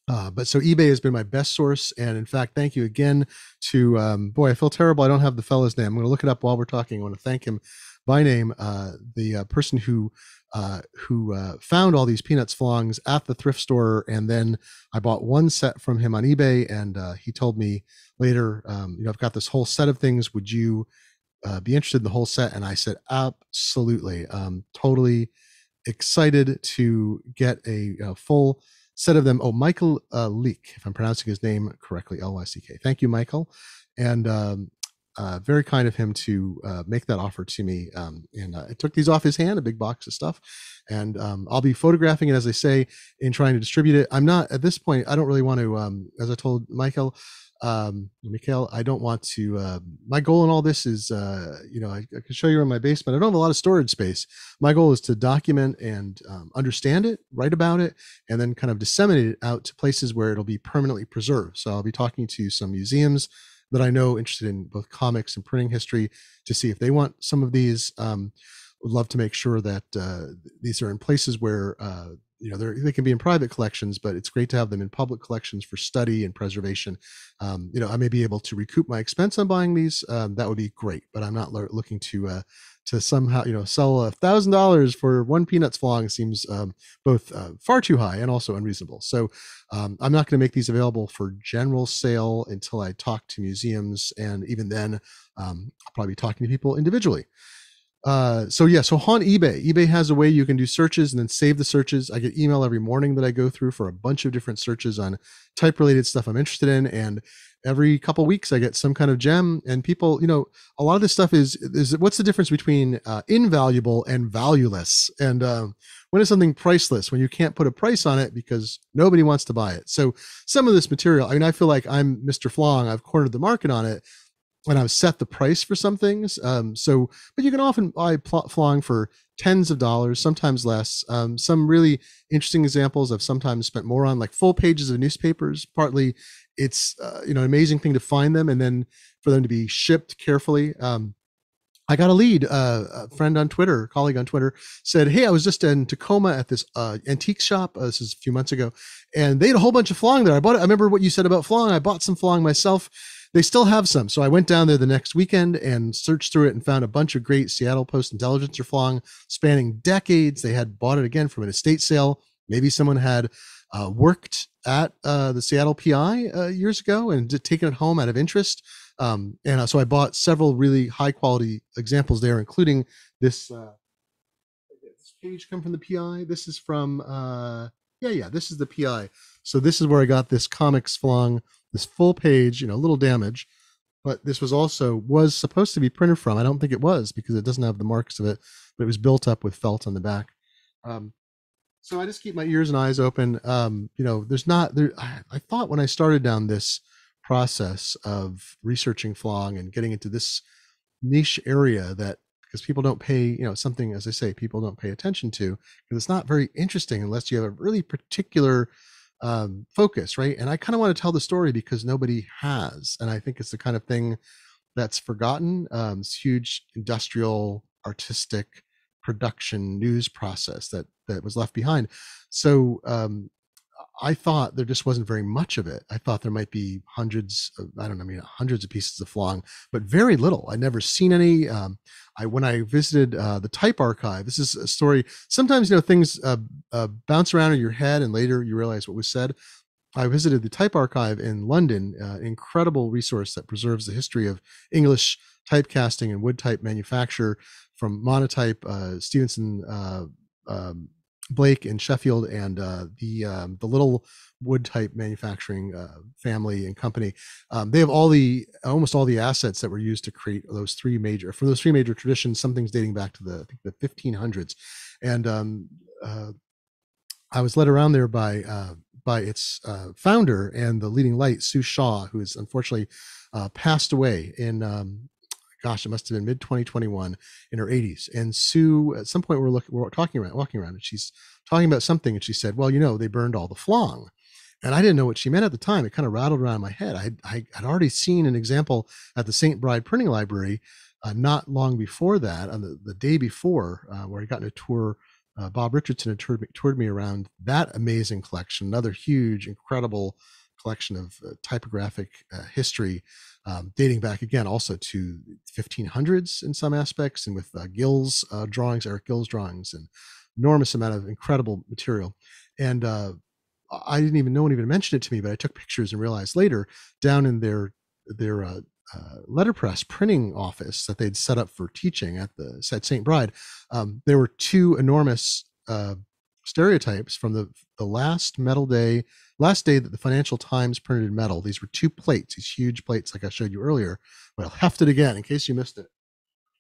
[SPEAKER 1] Uh, but so eBay has been my best source, and in fact, thank you again to um, boy. I feel terrible. I don't have the fellow's name. I'm going to look it up while we're talking. I want to thank him by name. Uh, the uh, person who uh, who uh, found all these peanuts flongs at the thrift store, and then I bought one set from him on eBay, and he told me later, um, you know, I've got this whole set of things. Would you be interested in the whole set? And I said, absolutely, um, totally excited to get a, a, full set of them. Oh, Michael uh, Lyck, if I'm pronouncing his name correctly, L Y C K. Thank you, Michael. And um, uh, very kind of him to uh, make that offer to me. Um, and uh, I took these off his hand, a big box of stuff, and um, I'll be photographing it as I say in trying to distribute it. I'm not at this point. I don't really want to, um, as I told Michael, um, Mikhail, I don't want to. Uh, my goal in all this is, uh, you know, I, I, can show you in my basement. I don't have a lot of storage space. My goal is to document and um, understand it, write about it, and then kind of disseminate it out to places where it'll be permanently preserved. So I'll be talking to some museums that I know interested in both comics and printing history to see if they want some of these. Um, would love to make sure that uh, these are in places where uh, you know they can be in private collections, but it's great to have them in public collections for study and preservation. Um, you know, I may be able to recoup my expense on buying these. Um, that would be great, but I'm not lo- looking to uh, to somehow you know sell a thousand dollars for one peanuts flong seems um, both uh, far too high and also unreasonable so um, i'm not going to make these available for general sale until i talk to museums and even then um, i'll probably be talking to people individually uh, so yeah, so on eBay, eBay has a way you can do searches and then save the searches. I get email every morning that I go through for a bunch of different searches on type related stuff I'm interested in. And every couple weeks I get some kind of gem and people, you know, a lot of this stuff is, is what's the difference between uh, invaluable and valueless? And um, when is something priceless? When you can't put a price on it because nobody wants to buy it. So some of this material, I mean, I feel like I'm Mr. Flong. I've cornered the market on it and I've set the price for some things. Um, so, but you can often buy pl- Flong for tens of dollars, sometimes less. Um, some really interesting examples I've sometimes spent more on, like full pages of newspapers. Partly, it's uh, you know an amazing thing to find them, and then for them to be shipped carefully. Um, I got a lead. Uh, a friend on Twitter, colleague on Twitter, said, "Hey, I was just in Tacoma at this uh, antique shop. Uh, this is a few months ago, and they had a whole bunch of Flong there. I bought it. I remember what you said about Flong. I bought some Flong myself." They still have some. So I went down there the next weekend and searched through it and found a bunch of great Seattle Post Intelligencer Flong spanning decades. They had bought it again from an estate sale. Maybe someone had uh, worked at uh, the Seattle PI uh, years ago and taken it home out of interest. Um, and uh, so I bought several really high quality examples there, including this. Uh, page come from the PI. This is from uh, yeah, yeah. This is the PI. So this is where I got this comics flong this full page, you know, a little damage, but this was also was supposed to be printed from. I don't think it was because it doesn't have the marks of it, but it was built up with felt on the back. Um, so I just keep my ears and eyes open. Um, you know, there's not there. I, I thought when I started down this process of researching Flong and getting into this niche area that because people don't pay, you know, something as I say, people don't pay attention to because it's not very interesting unless you have a really particular um, focus, right? And I kind of want to tell the story because nobody has, and I think it's the kind of thing that's forgotten. Um, this huge industrial, artistic production news process that that was left behind. So um, I thought there just wasn't very much of it. I thought there might be hundreds of, I don't know, I mean, hundreds of pieces of Flong, but very little. I'd never seen any. Um, I, when I visited uh, the type archive, this is a story. Sometimes, you know, things uh, uh, bounce around in your head and later you realize what was said. I visited the type archive in London, uh, incredible resource that preserves the history of English typecasting and wood type manufacture from Monotype, uh, Stephenson, uh, um, Blake in Sheffield and uh, the um, DeLittle wood type manufacturing uh, family and company. Um, they have all the almost all the assets that were used to create those three major from those three major traditions. Some things dating back to the the 1500s, and um, uh, I was led around there by uh, by its uh, founder and the leading light, Sue Shaw, who has unfortunately uh, passed away in um, gosh, it must have been mid 2021 in her 80s. And Sue, at some point, we're looking, we're talking around, walking around, and she's talking about something, and she said, "Well, you know, they burned all the flong." And I didn't know what she meant at the time. It kind of rattled around my head. I, I had already seen an example at the St. Bride Printing Library uh, not long before that, on the, the day before, uh, where I got in a tour. Uh, Bob Richardson had toured me, toured me around that amazing collection, another huge, incredible collection of uh, typographic uh, history um, dating back again also to 1500s in some aspects and with uh, Gill's drawings, Eric Gill's drawings, and enormous amount of incredible material. And I didn't even, no one even mentioned it to me, but I took pictures and realized later down in their, their uh, uh, letterpress printing office that they'd set up for teaching at the at St. Bride, um, there were two enormous uh, stereotypes from the the last metal day, last day that the Financial Times printed metal. These were two plates, these huge plates, like I showed you earlier. But I'll heft it again in case you missed it.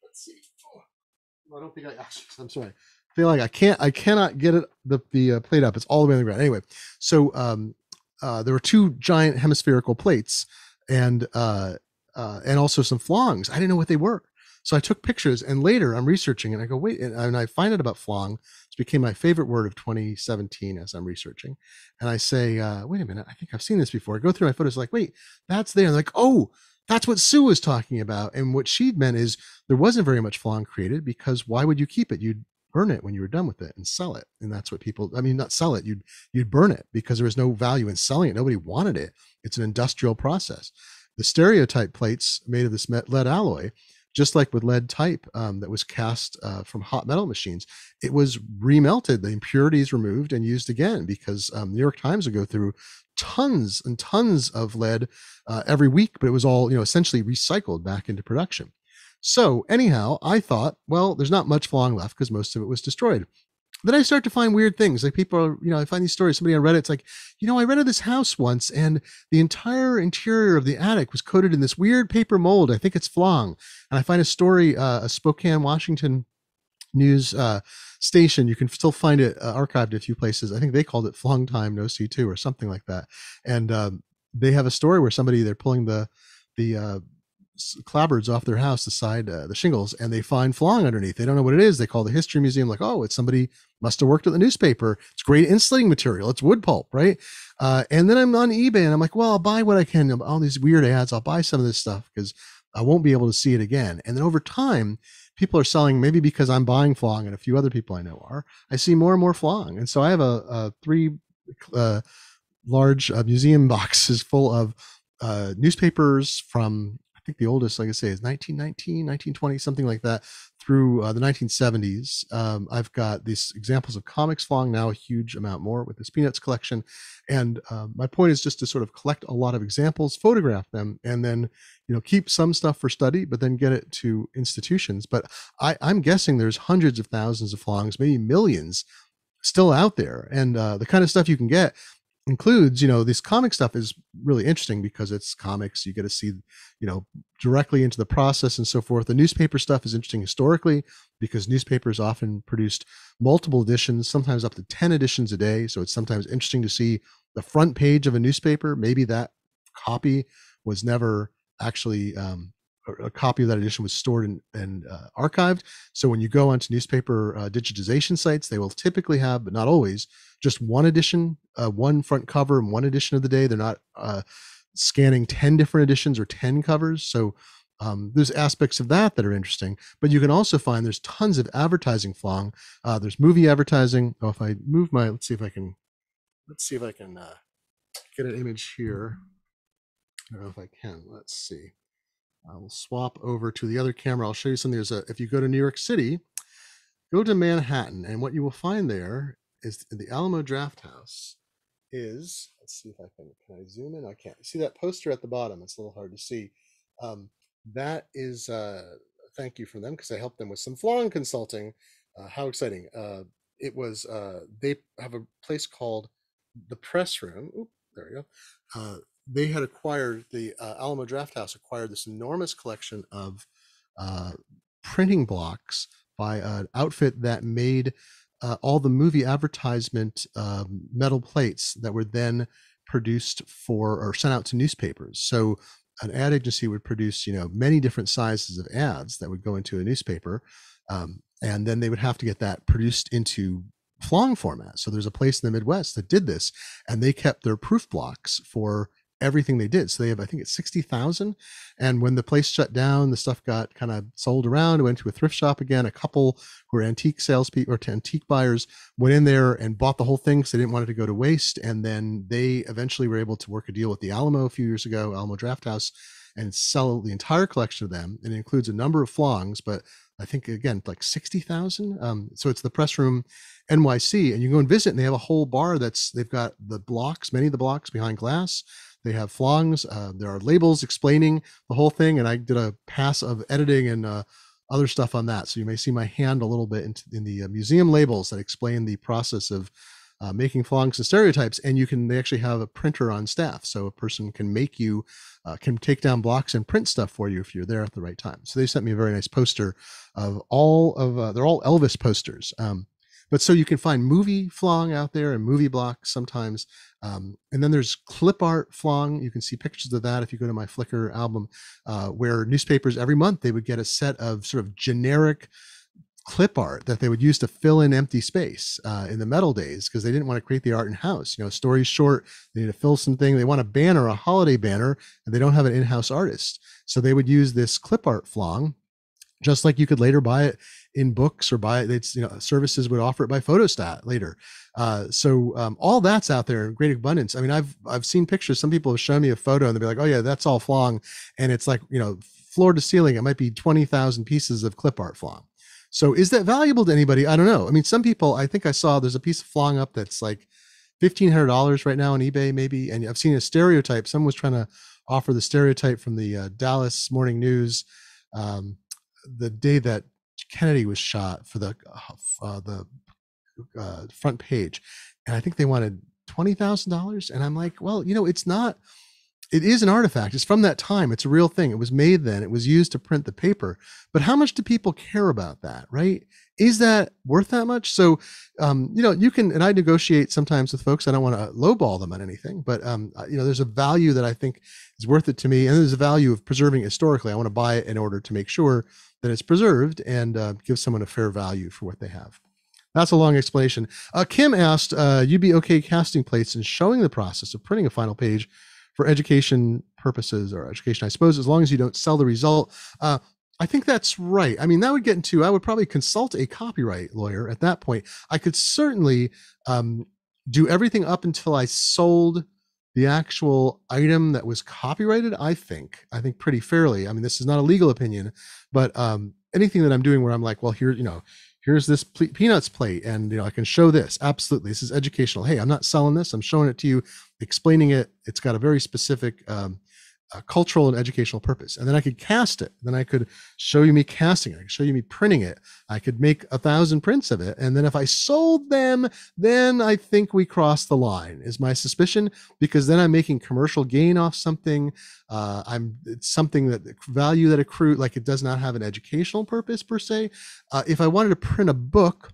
[SPEAKER 1] Let's see. Oh, I don't think I. (laughs) I'm sorry. I feel like I can't. I cannot get it the the uh, plate up. It's all the way on the ground. Anyway, so um, uh, there were two giant hemispherical plates, and uh, uh, and also some flongs. I didn't know what they were. So I took pictures, and later I'm researching, and I go, wait, and I find out about flong. It became my favorite word of 2017 as I'm researching, and I say, uh, wait a minute, I think I've seen this before. I go through my photos, like, wait, that's there. And like, oh, that's what Sue was talking about, and what she'd meant is there wasn't very much flong created because why would you keep it? You'd burn it when you were done with it and sell it and that's what people i mean not sell it you'd you'd burn it because there was no value in selling it nobody wanted it it's an industrial process the stereotype plates made of this lead alloy just like with lead type um, that was cast uh, from hot metal machines, it was remelted, the impurities removed and used again because um, New York Times would go through tons and tons of lead uh, every week, but it was all you know essentially recycled back into production. So anyhow, I thought, well, there's not much flong left because most of it was destroyed then I start to find weird things. Like people are, you know, I find these stories. Somebody on Reddit, it's like, you know, I rented this house once and the entire interior of the attic was coated in this weird paper mold. I think it's flong. And I find a story, uh, a Spokane, Washington news uh, station. You can still find it uh, archived a few places. I think they called it Flong Time No See too or something like that. And um, they have a story where somebody, they're pulling the, the, uh, clapboards off their house, the side, uh, the shingles, and they find flong underneath. They don't know what it is. They call the history museum, like, oh, it's somebody must have worked at the newspaper. It's great insulating material. It's wood pulp, right? Uh, and then I'm on eBay and I'm like, well, I'll buy what I can. All these weird ads. I'll buy some of this stuff because I won't be able to see it again. And then over time, people are selling maybe because I'm buying flong and a few other people I know are. I see more and more flong, and so I have a, a three uh, large uh, museum (laughs) boxes full of uh, newspapers from think the oldest, like I say, is 1919, 1920, something like that, through uh, the 1970s. Um, I've got these examples of comics flong now, a huge amount more with this Peanuts collection. And uh, my point is just to sort of collect a lot of examples, photograph them, and then you know keep some stuff for study, but then get it to institutions. But I, I'm guessing there's hundreds of thousands of flongs, maybe millions still out there and uh, the kind of stuff you can get includes you know this comic stuff is really interesting because it's comics. You get to see you know directly into the process and so forth. The newspaper stuff is interesting historically because newspapers often produced multiple editions sometimes up to 10 editions a day. So it's sometimes interesting to see the front page of a newspaper. Maybe that copy was never actually um, a copy of that edition was stored and, and uh, archived. So when you go onto newspaper uh, digitization sites, they will typically have, but not always, just one edition, uh, one front cover, and one edition of the day. They're not uh, scanning 10 different editions or 10 covers. So um, there's aspects of that that are interesting, but you can also find there's tons of advertising flong. Uh, there's movie advertising. Oh, if I move my, let's see if I can, let's see if I can uh, get an image here. I don't know if I can. Let's see. I will swap over to the other camera. I'll show you something. There's a, if you go to New York City, go to Manhattan, and what you will find there is the Alamo Drafthouse is, let's see if I can, can I zoom in? I can't. See that poster at the bottom? It's a little hard to see. Um, that is, uh, thank you for them because I helped them with some flong consulting. Uh, how exciting. Uh, it was, uh, they have a place called the Press Room. Oop, there we go. Uh, they had acquired the uh, Alamo Drafthouse acquired this enormous collection of uh, printing blocks by an outfit that made uh, all the movie advertisement um, metal plates that were then produced for or sent out to newspapers. So an ad agency would produce, you know, many different sizes of ads that would go into a newspaper, um, and then they would have to get that produced into flong format. So there's a place in the Midwest that did this, and they kept their proof blocks for everything they did. So they have, I think it's 60,000. And when the place shut down, the stuff got kind of sold around, went to a thrift shop again. A couple who were antique salespeople or antique buyers went in there and bought the whole thing because they didn't want it to go to waste. And then they eventually were able to work a deal with the Alamo a few years ago, Alamo Drafthouse, and sell the entire collection of them. And it includes a number of flongs, but I think again, like 60,000. Um, so it's the press room NYC and you go and visit and they have a whole bar that's, they've got the blocks, many of the blocks behind glass they have flongs. Uh, there are labels explaining the whole thing. And I did a pass of editing and uh, other stuff on that. So you may see my hand a little bit in, in the uh, museum labels that explain the process of uh, making flongs and stereotypes. And you can, they actually have a printer on staff. So a person can make you, uh, can take down blocks and print stuff for you if you're there at the right time. So they sent me a very nice poster of all of, uh, they're all Elvis posters. Um, but so you can find movie flong out there and movie blocks sometimes. Um, and then there's clip art flong. You can see pictures of that if you go to my Flickr album, uh, where newspapers every month they would get a set of sort of generic clip art that they would use to fill in empty space uh, in the metal days because they didn't want to create the art in house. You know, stories short, they need to fill something. They want a banner, a holiday banner, and they don't have an in house artist. So they would use this clip art flong just like you could later buy it in books or buy it it's you know services would offer it by photostat later. Uh, so um, all that's out there in great abundance. I mean i've i've seen pictures. Some people have shown me a photo and they'll be like oh yeah that's all flong and it's like you know floor to ceiling it might be 20000 pieces of clip art flong so is that valuable to anybody? I don't know. I mean some people i think i saw there's a piece of flong up that's like $1500 right now on ebay maybe and i've seen a stereotype. Someone was trying to offer the stereotype from the uh, dallas morning news um, the day that Kennedy was shot for the uh, the uh, front page, and I think they wanted twenty thousand dollars. And I'm like, well, you know, it's not. It is an artifact. It's from that time. It's a real thing. It was made then. It was used to print the paper. But how much do people care about that, right? Is that worth that much? So, um, you know, you can, and I negotiate sometimes with folks. I don't want to lowball them on anything, but um, you know, there's a value that I think is worth it to me, and there's a value of preserving historically. I want to buy it in order to make sure that it's preserved and uh, give someone a fair value for what they have. That's a long explanation. Uh, Kim asked, uh, "You'd be okay casting plates and showing the process of printing a final page for education purposes or education, I suppose, as long as you don't sell the result." Uh, I think that's right. I mean, that would get into. I would probably consult a copyright lawyer at that point. I could certainly um, do everything up until I sold the actual item that was copyrighted i think i think pretty fairly. I mean this is not a legal opinion but um, anything that i'm doing where i'm like well here you know here's this peanuts plate and you know i can show this. Absolutely this is educational. Hey i'm not selling this. I'm showing it to you explaining it. It's got a very specific um, a cultural and educational purpose. And then I could cast it. Then I could show you me casting it. I could show you me printing it. I could make a thousand prints of it. And then if I sold them, then I think we crossed the line, is my suspicion, because then I'm making commercial gain off something. Uh, I'm it's something that value that accrue, like it does not have an educational purpose per se. Uh, if I wanted to print a book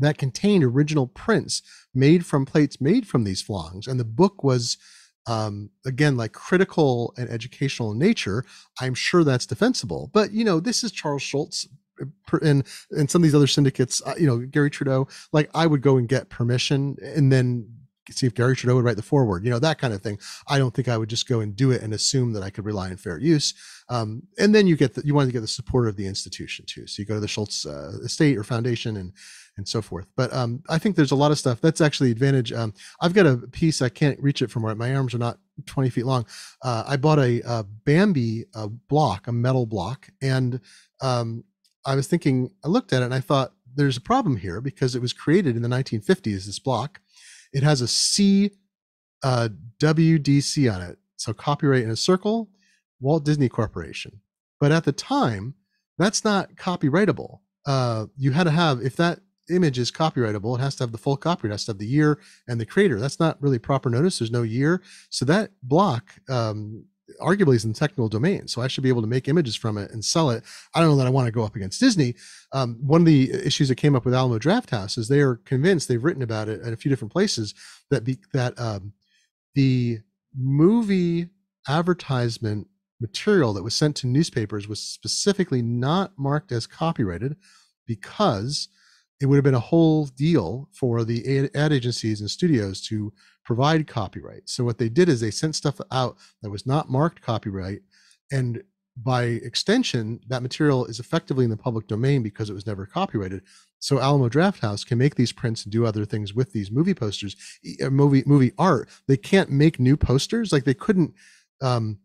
[SPEAKER 1] that contained original prints made from plates made from these flongs, and the book was um, again, like critical and educational in nature, I'm sure that's defensible. But you know, this is Charles Schulz uh, and and some of these other syndicates. Uh, you know, Garry Trudeau. Like, I would go and get permission, and then see if Garry Trudeau would write the foreword, you know, that kind of thing. I don't think I would just go and do it and assume that I could rely on fair use. Um, and then you get the, you want to get the support of the institution too. So you go to the Schulz uh, estate or foundation and and so forth. But um, I think there's a lot of stuff. That's actually advantage. Um, I've got a piece. I can't reach it from where my arms are not 20 feet long. Uh, I bought a, a Bambi a block, a metal block, and um, I was thinking. I looked at it and I thought there's a problem here because it was created in the 1950s. This block, it has a C uh, WDC on it, so copyright in a circle, Walt Disney Corporation. But at the time, that's not copyrightable. Uh, you had to have if that image is copyrightable, it has to have the full copyright, it has to have the year and the creator. That's not really proper notice. There's no year. So that block um, arguably is in the technical domain. So I should be able to make images from it and sell it. I don't know that I want to go up against Disney. Um, one of the issues that came up with Alamo Drafthouse is they are convinced they've written about it at a few different places that be, that um, the movie advertisement material that was sent to newspapers was specifically not marked as copyrighted because it would have been a whole deal for the ad agencies and studios to provide copyright. So what they did is they sent stuff out that was not marked copyright and by extension that material is effectively in the public domain because it was never copyrighted. So Alamo Drafthouse can make these prints and do other things with these movie posters, uh, movie movie art. They can't make new posters like they couldn't um,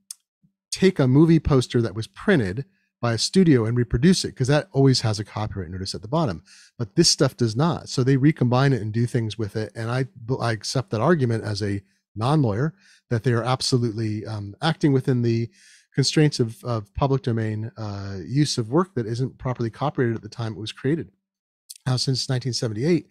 [SPEAKER 1] take a movie poster that was printed by a studio and reproduce it because that always has a copyright notice at the bottom. But this stuff does not. So they recombine it and do things with it. And i i accept that argument as a non-lawyer that they are absolutely um, acting within the constraints of, of public domain uh, use of work that isn't properly copyrighted at the time it was created. Now, since 1978,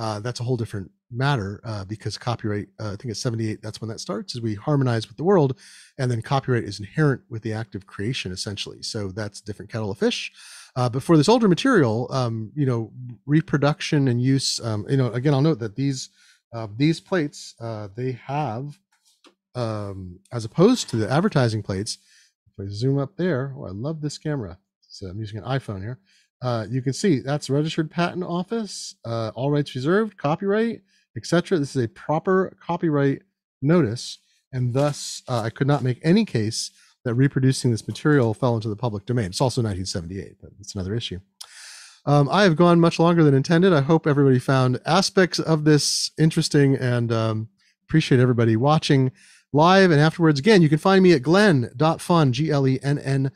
[SPEAKER 1] uh, that's a whole different matter uh, because copyright, uh, I think it's 78, that's when that starts, as we harmonize with the world. And then copyright is inherent with the act of creation, essentially. So that's a different kettle of fish. Uh, but for this older material, um, you know, reproduction and use, um, you know, again, I'll note that these uh, these plates, uh, they have, um, as opposed to the advertising plates, if I zoom up there, oh, I love this camera. So I'm using an iPhone here. Uh, you can see that's registered patent office, uh, all rights reserved, copyright, etc. This is a proper copyright notice, and thus uh, I could not make any case that reproducing this material fell into the public domain. It's also 1978, but it's another issue. Um, I have gone much longer than intended. I hope everybody found aspects of this interesting and um, appreciate everybody watching live and afterwards. Again, you can find me at glenn.fun, G L E N N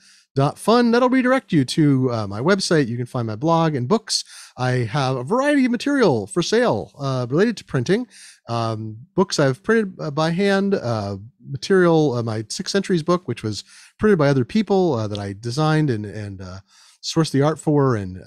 [SPEAKER 1] fun. That'll redirect you to uh, my website. You can find my blog and books. I have a variety of material for sale uh, related to printing. Um, books I've printed uh, by hand, uh, material, uh, my Six Centuries book, which was printed by other people that I designed and, and sourced the art for and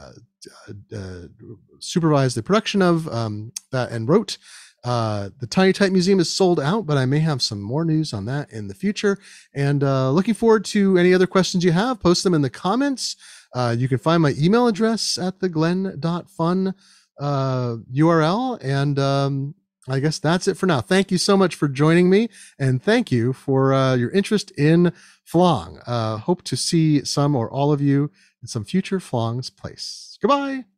[SPEAKER 1] supervised the production of um, that and wrote. Uh, the Tiny Type Museum is sold out, but I may have some more news on that in the future. And uh, looking forward to any other questions you have. Post them in the comments. Uh, you can find my email address at the glenn.fun uh, URL. And um, I guess that's it for now. Thank you so much for joining me. And thank you for uh, your interest in Flong. Uh, hope to see some or all of you in some future Flong's place. Goodbye.